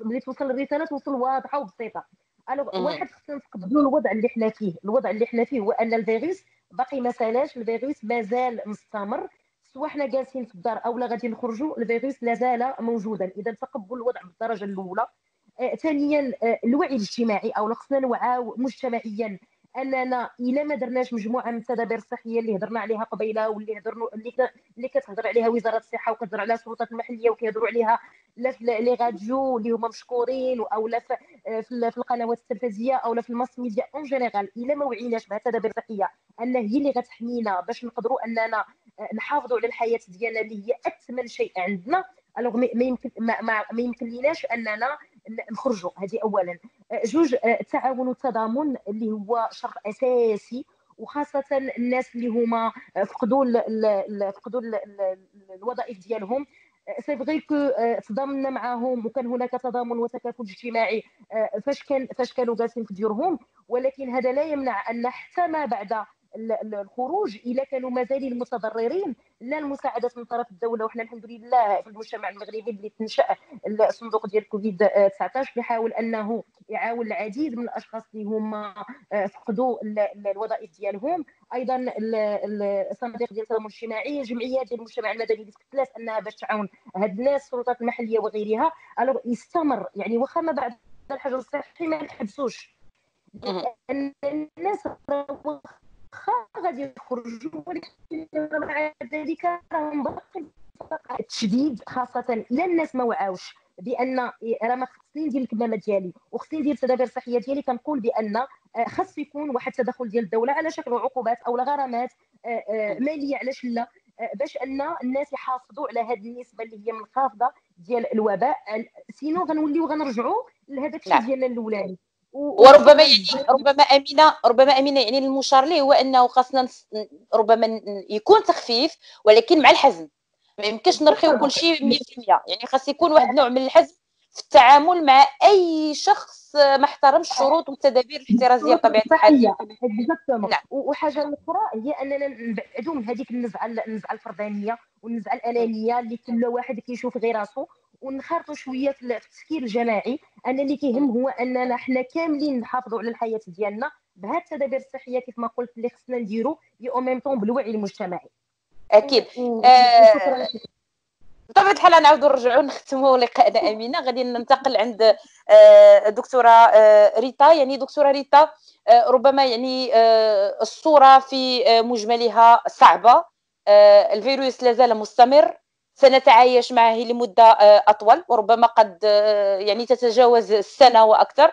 بلي توصل الرسالة توصل واضحة وبسيطة. alors واحد خصنا نتقبلوا الوضع اللي حنا فيه. الوضع اللي حنا فيه هو أن الفيروس باقي ما سالاش الفيروس مازال مستمر. سواء حنا جالسين في الدار أو لا غادي نخرجوا الفيروس لا زال موجودا. اذا تقبل الوضع بالدرجه الأولى. آه ثانيا آه الوعي الاجتماعي أو خصنا نوعاو مجتمعيا. أننا إلا ما درناش مجموعة من التدابير الصحية اللي هضرنا عليها قبيلة واللي هضرنا اللي اللي كتهضر عليها وزارة الصحة وكتهضر عليها السلطات المحلية وكيهضروا عليها لا في les radios اللي هما مشكورين أو لا في, في القنوات التلفزيونية أو لا في ال mass media en général. إلا ما وعيناش بها التدابير الصحية. أن هي اللي غتحمينا باش نقدروا أننا نحافظوا على الحياة ديالنا اللي هي اثمن شيء عندنا. alors ما يمكن ما, ما يمكن ليناش أننا نخرجوا. هذه اولا. جوج التعاون والتضامن اللي هو شرط أساسي وخاصة الناس اللي هما فقدوا فقدوا الوظائف ديالهم. c'est vrai que تضامنا معاهم وكان هناك تضامن وتكافل اجتماعي فاش كان فاش كانوا جالسين في ديورهم ولكن هذا لا يمنع أن حتى ما بعد الخروج إلا كانوا مازالين متضررين لا المساعدات من طرف الدولة وحنا الحمد لله في المجتمع المغربي اللي تنشأ الصندوق ديال كوفيد 19 بيحاول أنه يعاون العديد من الأشخاص اللي هما آه، فقدوا الوظائف ديالهم. أيضا الصناديق ديال التضامن الاجتماعي جمعيات ديال المجتمع المدني اللي تكتلات أنها باش تعاون هاد الناس السلطات المحلية وغيرها. الوغ يستمر يعني واخا ما بعد الحجر الصحي ما نحبسوش. لأن الناس واخا غادي يخرجوا ولكن مع ذلك راهم باقي التشديد خاصة إلا الناس ما وعاوش بأن راه ما خصني ندير الكمامة ديالي وخصني ندير التدابير الصحية ديالي كنقول بأن آه، خاص يكون واحد التدخل ديال الدولة على شكل عقوبات أو غرامات آه، آه، مالية علاش لا باش أن الناس يحافظوا على هذه النسبة اللي هي منخفضة ديال الوباء سينو غنوليو غنرجعوا لهذاك الشيء. ديالنا الأولاني وربما يعني ربما أمينة ربما أمينة يعني المشار ليه هو أنه خاصنا ربما يكون تخفيف ولكن مع الحزم. ما يمكنش نرخيو كل شيء [laughs] 100% يعني خاص يكون واحد نوع من الحزم في التعامل مع أي شخص ما احترمش الشروط والتدابير الاحترازيه بطبيعه الحال. نعم. وحاجة أخرى هي أننا نبعدوا من هذيك النزعة النزعة الفردانية والنزعة الأنانية اللي كل واحد كيشوف غير راسو. ونخرطوا شوية في التفكير الجماعي أن اللي كيهم هو اننا حنا كاملين نحافظوا على الحياة ديالنا بهذه التدابير الصحية كيف ما قلت اللي خصنا نديروا أو ميم طون بالوعي المجتمعي. أكيد. آه بطبيعة الحال نعاودوا نرجعوا نختموا لقاءنا امينه غادي ننتقل عند آه، دكتورة آه، ريتا. يعني دكتورة ريتا آه، ربما يعني الصورة في مجملها صعبة. الفيروس لا زال مستمر. سنتعايش معه لمدة أطول وربما قد يعني تتجاوز السنة وأكثر.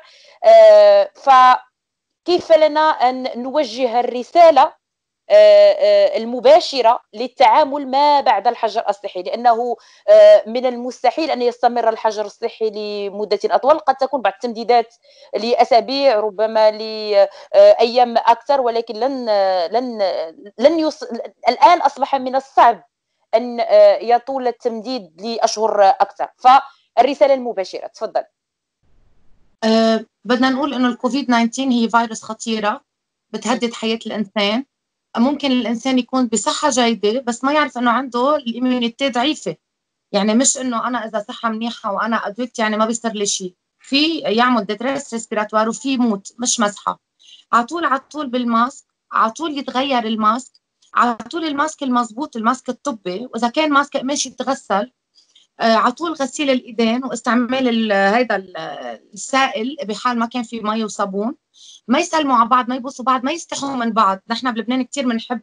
فكيف لنا أن نوجه الرسالة آه، آه، المباشرة للتعامل ما بعد الحجر الصحي؟ لأنه آه، من المستحيل أن يستمر الحجر الصحي لمدة أطول. قد تكون بعض التمديدات لأسابيع ربما لايام أكثر ولكن لن لن لن يص... الآن أصبح من الصعب أن يطول التمديد لأشهر أكثر. فالرسالة المباشرة تفضل. أه بدنا نقول إنه الكوفيد 19 هي فيروس خطيرة بتهدد حياة الإنسان. ممكن الإنسان يكون بصحة جيدة بس ما يعرف إنه عنده ال immunité ضعيفة. يعني مش إنه أنا إذا صحة منيحة وأنا ادويت يعني ما بيصير لي شيء. في يعمل détresse respiratoire وفي يموت مش مزحة على طول على طول بالماسك على طول يتغير الماسك. على طول الماسك المضبوط الماسك الطبي. وإذا كان ماسك قماش يتغسل آه على طول غسيل الإيدين واستعمال هيدا السائل بحال ما كان في مي وصابون. ما يسلموا على بعض ما يبوسوا بعض ما يستحوا من بعض. نحن بلبنان كثير بنحب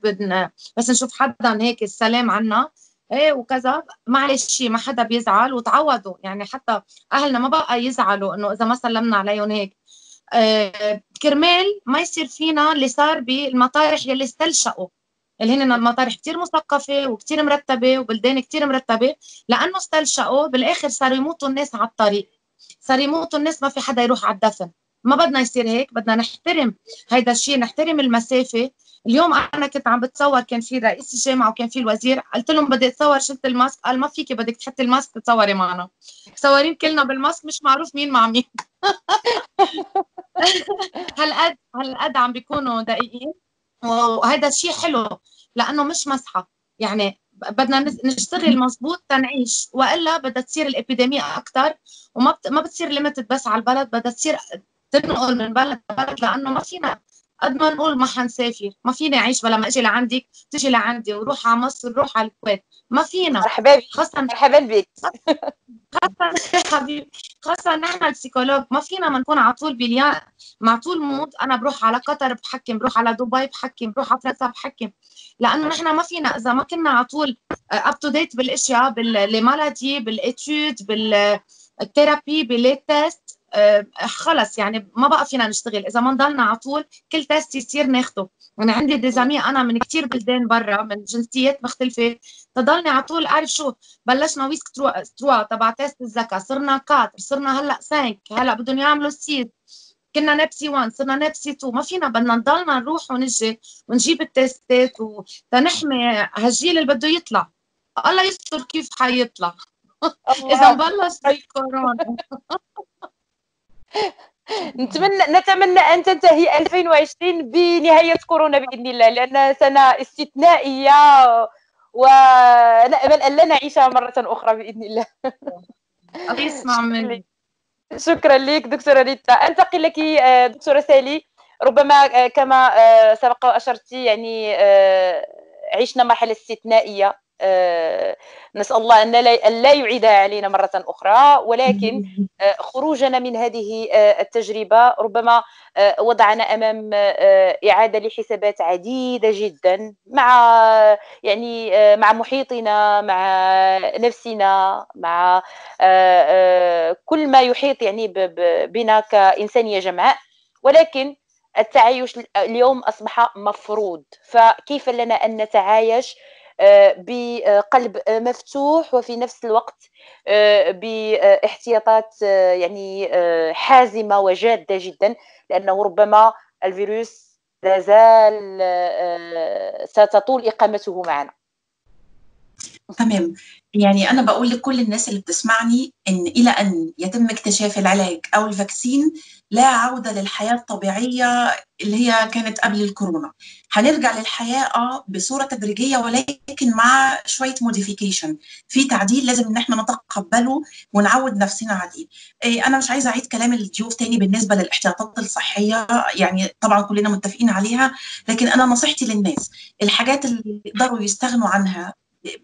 بس نشوف حدا هيك السلام عنا. إيه وكذا. معلش ما حدا بيزعل. وتعودوا يعني حتى أهلنا ما بقى يزعلوا إنه إذا ما سلمنا عليهم هيك. آه كرمال ما يصير فينا اللي صار بالمطارح يلي استلشقوا. اللي هن المطارح كثير مثقفة وكثير مرتبة وبلدان كثير مرتبة لأنه استلشقوا بالآخر صاروا يموتوا الناس على الطريق. صار يموتوا الناس ما في حدا يروح على الدفن. ما بدنا يصير هيك بدنا نحترم هيدا الشيء نحترم المسافة. اليوم أنا كنت عم بتصور كان في رئيس الجامعة وكان في الوزير قلت لهم بدي أتصور شلت الماسك قال ما فيكي بدك تحطي الماسك تتصوري معنا. مصورين كلنا بالماسك مش معروف مين مع مين. [laughs] هالقد هالقد عم بيكونوا دقيقين. وهذا الشيء حلو لأنه مش مزحة يعني بدنا نشتغل مزبوط تنعيش وإلا بدها تصير ال épidémie أكثر وما بت... ما بتصير limitée بس على البلد بدها تصير تنقل من بلد لبلد لأنه ما فينا قد ما نقول ما حنسافر ما فيني أعيش بلا ما أجي لعندك تجي لعندي وروح على مصر روح على الكويت. ما فينا. مرحبا بك. خاصة مرحبا بك. [laughs] خاصة حبيبي خاصة نحن ال psychologues ما فينا ما نكون على طول باليا مع طول mode أنا بروح على قطر بحكم بروح على دبي بحكم بروح على فرنسا بحكم. لأنه نحن ما فينا إذا ما كنا على طول up to date بالأشياء بال maladies بال études بال thérapies بال tests خلص يعني ما بقى فينا نشتغل. إذا ما نضلنا على طول كل test يصير ناخده. أنا عندي des amis أنا من كثير بلدان برا من جنسيات مختلفة. تضلني على طول أعرف شو بلشنا WISC trois, trois تبع test الذكاء صرنا 4 صرنا هلأ 5 هلأ بدهم يعملوا 6 كنا NEPSY 1 صرنا NEPSY 2 ما فينا بدنا نضلنا نروح ونجي ونجيب التيستات وتنحمي هالجيل اللي بده يطلع. الله يستر كيف حيطلع. إذا بلش الكورونا [laughs] نتمنى نتمنى أن تنتهي 2020 بنهاية كورونا بإذن الله لانها سنة استثنائية ونأمل أن لا نعيشها مرة أخرى بإذن الله. [laughs] الله يسمع مني شكرا لك دكتورة ريتا. انتقل لك آه، دكتورة سالي. ربما آه، كما آه، سبق واشرت يعني عشنا مرحلة استثنائية. نسأل الله أن لا يعيدها علينا مرة أخرى ولكن آه، خروجنا من هذه آه، التجربة ربما وضعنا أمام إعادة لحسابات عديدة جدا مع يعني مع محيطنا مع نفسنا مع كل ما يحيط يعني بنا كانسانيه جمعاء ولكن التعايش اليوم أصبح مفروض. فكيف لنا أن نتعايش آه، بقلب مفتوح وفي نفس الوقت آه، باحتياطات آه، يعني حازمة وجادة جدا لأنه ربما الفيروس لا زال ستطول إقامته معنا. تمام. يعني أنا بقول لكل الناس اللي بتسمعني إن إلى أن يتم اكتشاف العلاج أو الفاكسين لا عودة للحياة الطبيعية اللي هي كانت قبل الكورونا. هنرجع للحياة آه بصورة تدريجية ولكن مع شوية موديفيكيشن في تعديل لازم إن إحنا نتقبله ونعود نفسنا عليه. إيه أنا مش عايزة أعيد كلام الضيوف تاني بالنسبة للاحتياطات الصحية يعني طبعا كلنا متفقين عليها لكن أنا نصيحتي للناس الحاجات اللي يقدروا يستغنوا عنها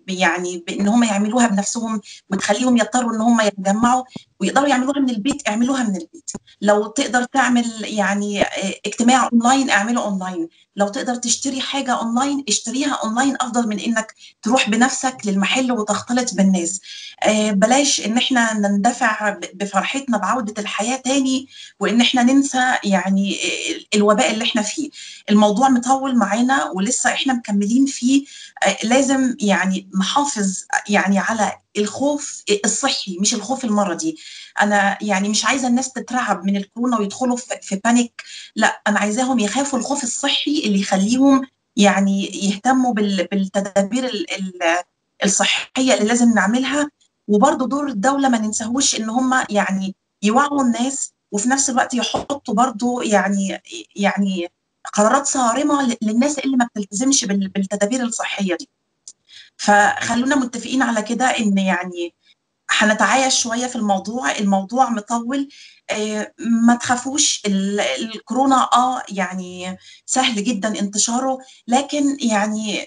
يعني بإن هم يعملوها بنفسهم وتخليهم يضطروا إن هم يتجمعوا ويقدروا يعملوها من البيت اعملوها من البيت. لو تقدر تعمل يعني اجتماع اونلاين اعمله اونلاين لو تقدر تشتري حاجة اونلاين اشتريها اونلاين أفضل من إنك تروح بنفسك للمحل وتختلط بالناس. آه، بلاش إن إحنا نندفع بفرحتنا بعودة الحياة تاني وإن إحنا ننسى يعني الوباء اللي إحنا فيه. الموضوع مطول معانا ولسه إحنا مكملين فيه آه، لازم يعني نحافظ يعني على الخوف الصحي مش الخوف المرضي. أنا يعني مش عايزة الناس تترعب من الكورونا ويدخلوا في بانيك لا أنا عايزاهم يخافوا الخوف الصحي اللي يخليهم يعني يهتموا بالتدابير الصحية اللي لازم نعملها. وبرضه دور الدولة ما ننساهوش إن هم يعني يوعوا الناس وفي نفس الوقت يحطوا برضه يعني يعني قرارات صارمة للناس اللي ما بتلتزمش بالتدابير الصحية دي. فخلونا متفقين على كده إن يعني هنتعايش شوية في الموضوع. الموضوع مطول. آه، ما تخافوش الكورونا آه يعني سهل جدا انتشاره لكن يعني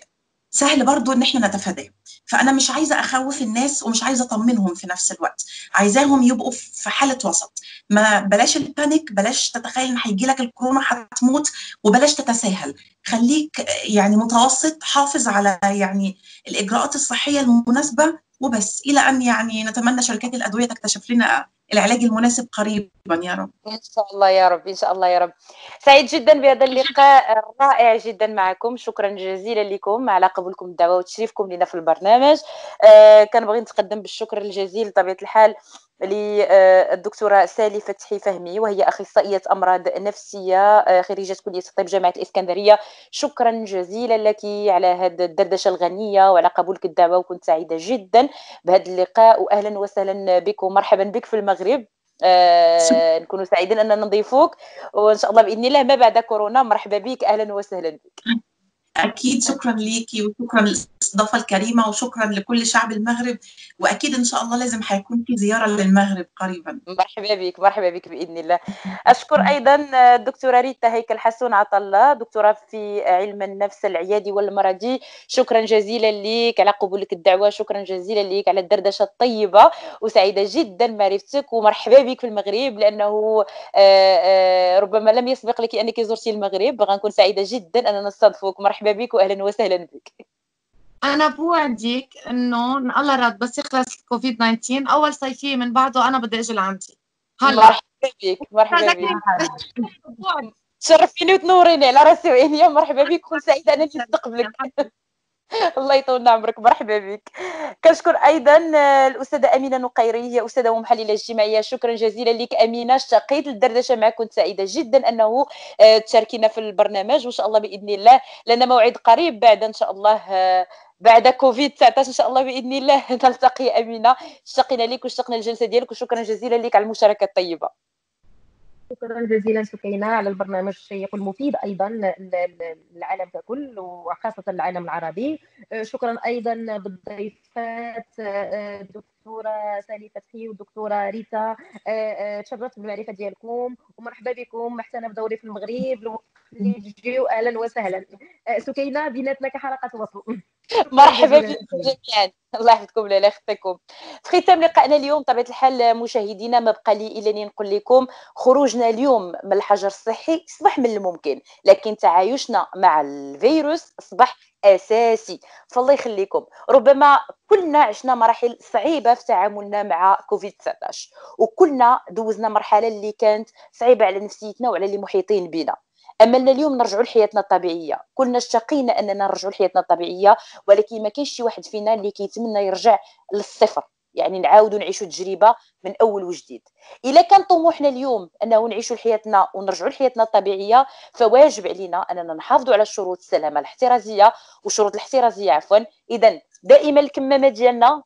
سهل برضو إن إحنا نتفاداه. فأنا مش عايزة أخوف الناس ومش عايزة أطمنهم في نفس الوقت. عايزاهم يبقوا في حالة وسط. ما بلاش البانيك بلاش تتخيل إن هيجي لك الكورونا هتموت وبلاش تتساهل. خليك يعني متوسط حافظ على يعني الإجراءات الصحية المناسبة وبس. إلى أن يعني نتمنى شركات الأدوية تكتشف لنا العلاج المناسب قريبا يا رب. إن شاء الله يا رب إن شاء الله يا رب. سعيد جدا بهذا اللقاء رائع جدا معكم. شكرا جزيلا لكم. على قبولكم الدعوة وتشريفكم لنا في البرنامج. آه كنبغي نتقدم بالشكر الجزيل. بطبيعة الحال للدكتورة سالي فتحي فهمي وهي أخصائية أمراض نفسية آه، خريجة كلية الطب جامعة الاسكندريه شكرا جزيلا لك على هذه الدردشة الغنية وعلى قبولك الدعوه وكنت سعيدة جدا بهذا اللقاء واهلا وسهلا بك ومرحبا بك في المغرب. آه نكونوا سعيدين أننا نضيفوك وإن شاء الله بإذن الله ما بعد كورونا مرحبا بك أهلا وسهلا بك. أكيد شكرا ليكي وشكرا للاستضافه الكريمة وشكرا لكل شعب المغرب وأكيد إن شاء الله لازم حيكون في زيارة للمغرب قريبا. مرحبا بك مرحبا بك بإذن الله. أشكر أيضا الدكتوره ريتا هيكل حسون عطله دكتورة في علم النفس العيادي والمرضي. شكرا جزيلا لك على قبولك الدعوة شكرا جزيلا لك على الدردشة الطيبة وسعيدة جدا معرفتك ومرحبا بك في المغرب لأنه آه، آه، ربما لم يسبق لك أنك زرتي المغرب غنكون سعيدة جدا ان نستضفك مرحبا بك واهلا وسهلا بك أنا بوعدك إنه الله رد بس يخلص الكوفيد 19 أول صيفيه من بعده أنا بدي إجي لعندي. هلا. مرحبا بك مرحبا بك تشرفيني وتنوريني على راسي وعيني. مرحبا بك كل سعيدة انني نستقبلك [laughs] الله يطول عمرك مرحبا بك. كنشكر أيضا الأستاذة أمينة نقيري هي أستاذة ومحللة اجتماعية. شكرا جزيلا لك أمينة اشتقيت للدردشة معك كنت سعيدة جدا أنه آه، تشاركينا في البرنامج. وإن شاء الله بإذن الله لنا موعد قريب بعد إن شاء الله آه، بعد كوفيد 19 إن شاء الله بإذن الله [laughs] نلتقي أمينة. اشتقنا لك واشتقنا الجلسه ديالك وشكرا جزيلا لك على المشاركة الطيبة. شكرا جزيلا سكينة على البرنامج الشيق والمفيد أيضا للعالم ككل وخاصة العالم العربي. شكرا أيضا بالضيفات الدكتورة سالي فتحي والدكتورة ريتا تشرفت بالمعرفة ديالكم ومرحبا بكم. محسنة بدوري في المغرب اللي تجيو أهلا وسهلا. سكينة بيناتنا كحلقة وصل مرحبا بكم جميعا. الله يحفظكم لا يخطيكم. في ختام لقائنا اليوم طبيعه الحال مشاهدينا ما بقى لي إلا أني نقول لكم خروجنا اليوم من الحجر الصحي اصبح من الممكن لكن تعايشنا مع الفيروس اصبح أساسي. فالله يخليكم. ربما كلنا عشنا مراحل صعيبة في تعاملنا مع كوفيد 19 وكلنا دوزنا مرحلة اللي كانت صعيبة على نفسيتنا وعلى اللي محيطين بنا. املنا اليوم نرجعوا لحياتنا الطبيعية كلنا اشتقينا أننا نرجعوا لحياتنا الطبيعية ولكن ما كاينش شي واحد فينا اللي كيتمنى يرجع للصفر. يعني نعاودوا نعيشوا تجربة من أول وجديد. إلا كان طموحنا اليوم أنه نعيشوا حياتنا ونرجعوا لحياتنا الطبيعية فواجب علينا أننا نحافظوا على شروط السلامة الاحترازية وشروط الاحترازية عفوا. اذا دائما الكمامة ديالنا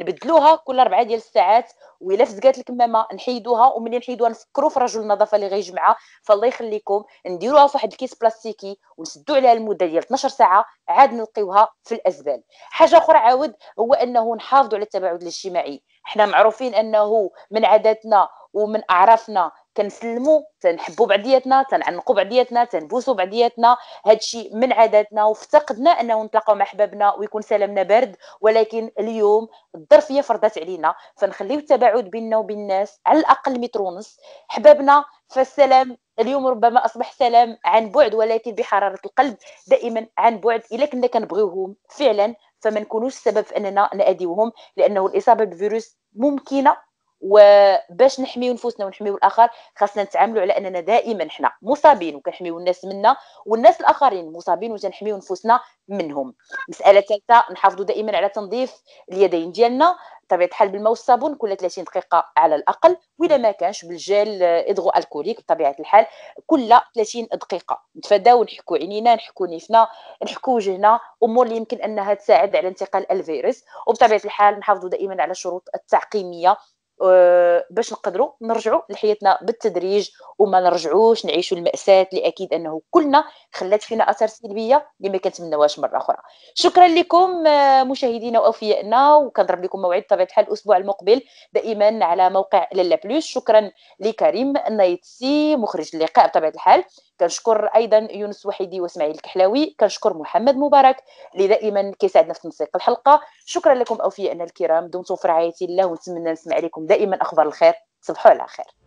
نبدلوها كل أربعة ديال الساعات وإلا فزقات الكمامه نحيدوها وملي نحيدوها نفكروا في رجل النظافة اللي غيجمعها. فالله يخليكم نديروها في واحد الكيس بلاستيكي ونسدوا عليها المدة ديال 12 ساعة عاد نلقيوها في الازبال حاجة أخرى عاود هو أنه نحافظوا على التباعد الاجتماعي. حنا معروفين أنه من عاداتنا ومن أعرافنا كنسلموا تنحبوا بعضياتنا تنعنقوا بعضياتنا تنبوسوا بعضياتنا. هادشي من عاداتنا وافتقدنا أنه نتلاقاو مع أحبابنا ويكون سلامنا بارد. ولكن اليوم الظرفيه فرضت علينا فنخليو التباعد بيننا وبين الناس على الأقل متر ونص. حبابنا فالسلام اليوم ربما أصبح سلام عن بعد ولكن بحرارة القلب دائما عن بعد. إلا كنا كنبغيوهم فعلا فما نكونوش السبب في أننا نأديوهم لأنه الإصابة بالفيروس ممكنة وباش نحميو نفوسنا ونحميو الآخر خاصنا نتعاملوا على أننا دائما حنا مصابين وكنحميو الناس منا والناس الآخرين مصابين وتنحميو نفوسنا منهم. مسألة ثالثة نحافظوا دائما على تنظيف اليدين ديالنا بطبيعه الحال بالماء والصابون كل 30 دقيقة على الأقل وإذا ما كانش بالجل ادغو ألكوليك بطبيعة الحال كل 30 دقيقة. نتفاداو نحكوا عينينا نحكوا نيفنا نحكوا وجهنا أمور اللي يمكن أنها تساعد على انتقال الفيروس. وبطبيعة الحال نحافظوا دائما على الشروط التعقيمية باش نقدروا نرجعوا لحياتنا بالتدريج وما نرجعوش نعيشوا المأساة اللي أكيد أنه كلنا خلات فينا اثار سلبية اللي ما كنتمناوهاش مرة أخرى. شكرا لكم آه، مشاهدينا وأوفيائنا وكنضرب لكم موعد بطبيعة الحال الأسبوع المقبل دائما على موقع لالا بلوس شكرا لكريم النايتسي مخرج اللقاء بطبيعة الحال. كنشكر أيضا يونس وحيدي وإسماعيل الكحلاوي كنشكر محمد مبارك اللي دائما كيساعدنا في تنسيق الحلقة. شكرا لكم اوفيائنا الكرام دمتم في رعاية الله ونتمنى نسمع عليكم دائما أخبار الخير. تصبحوا على خير.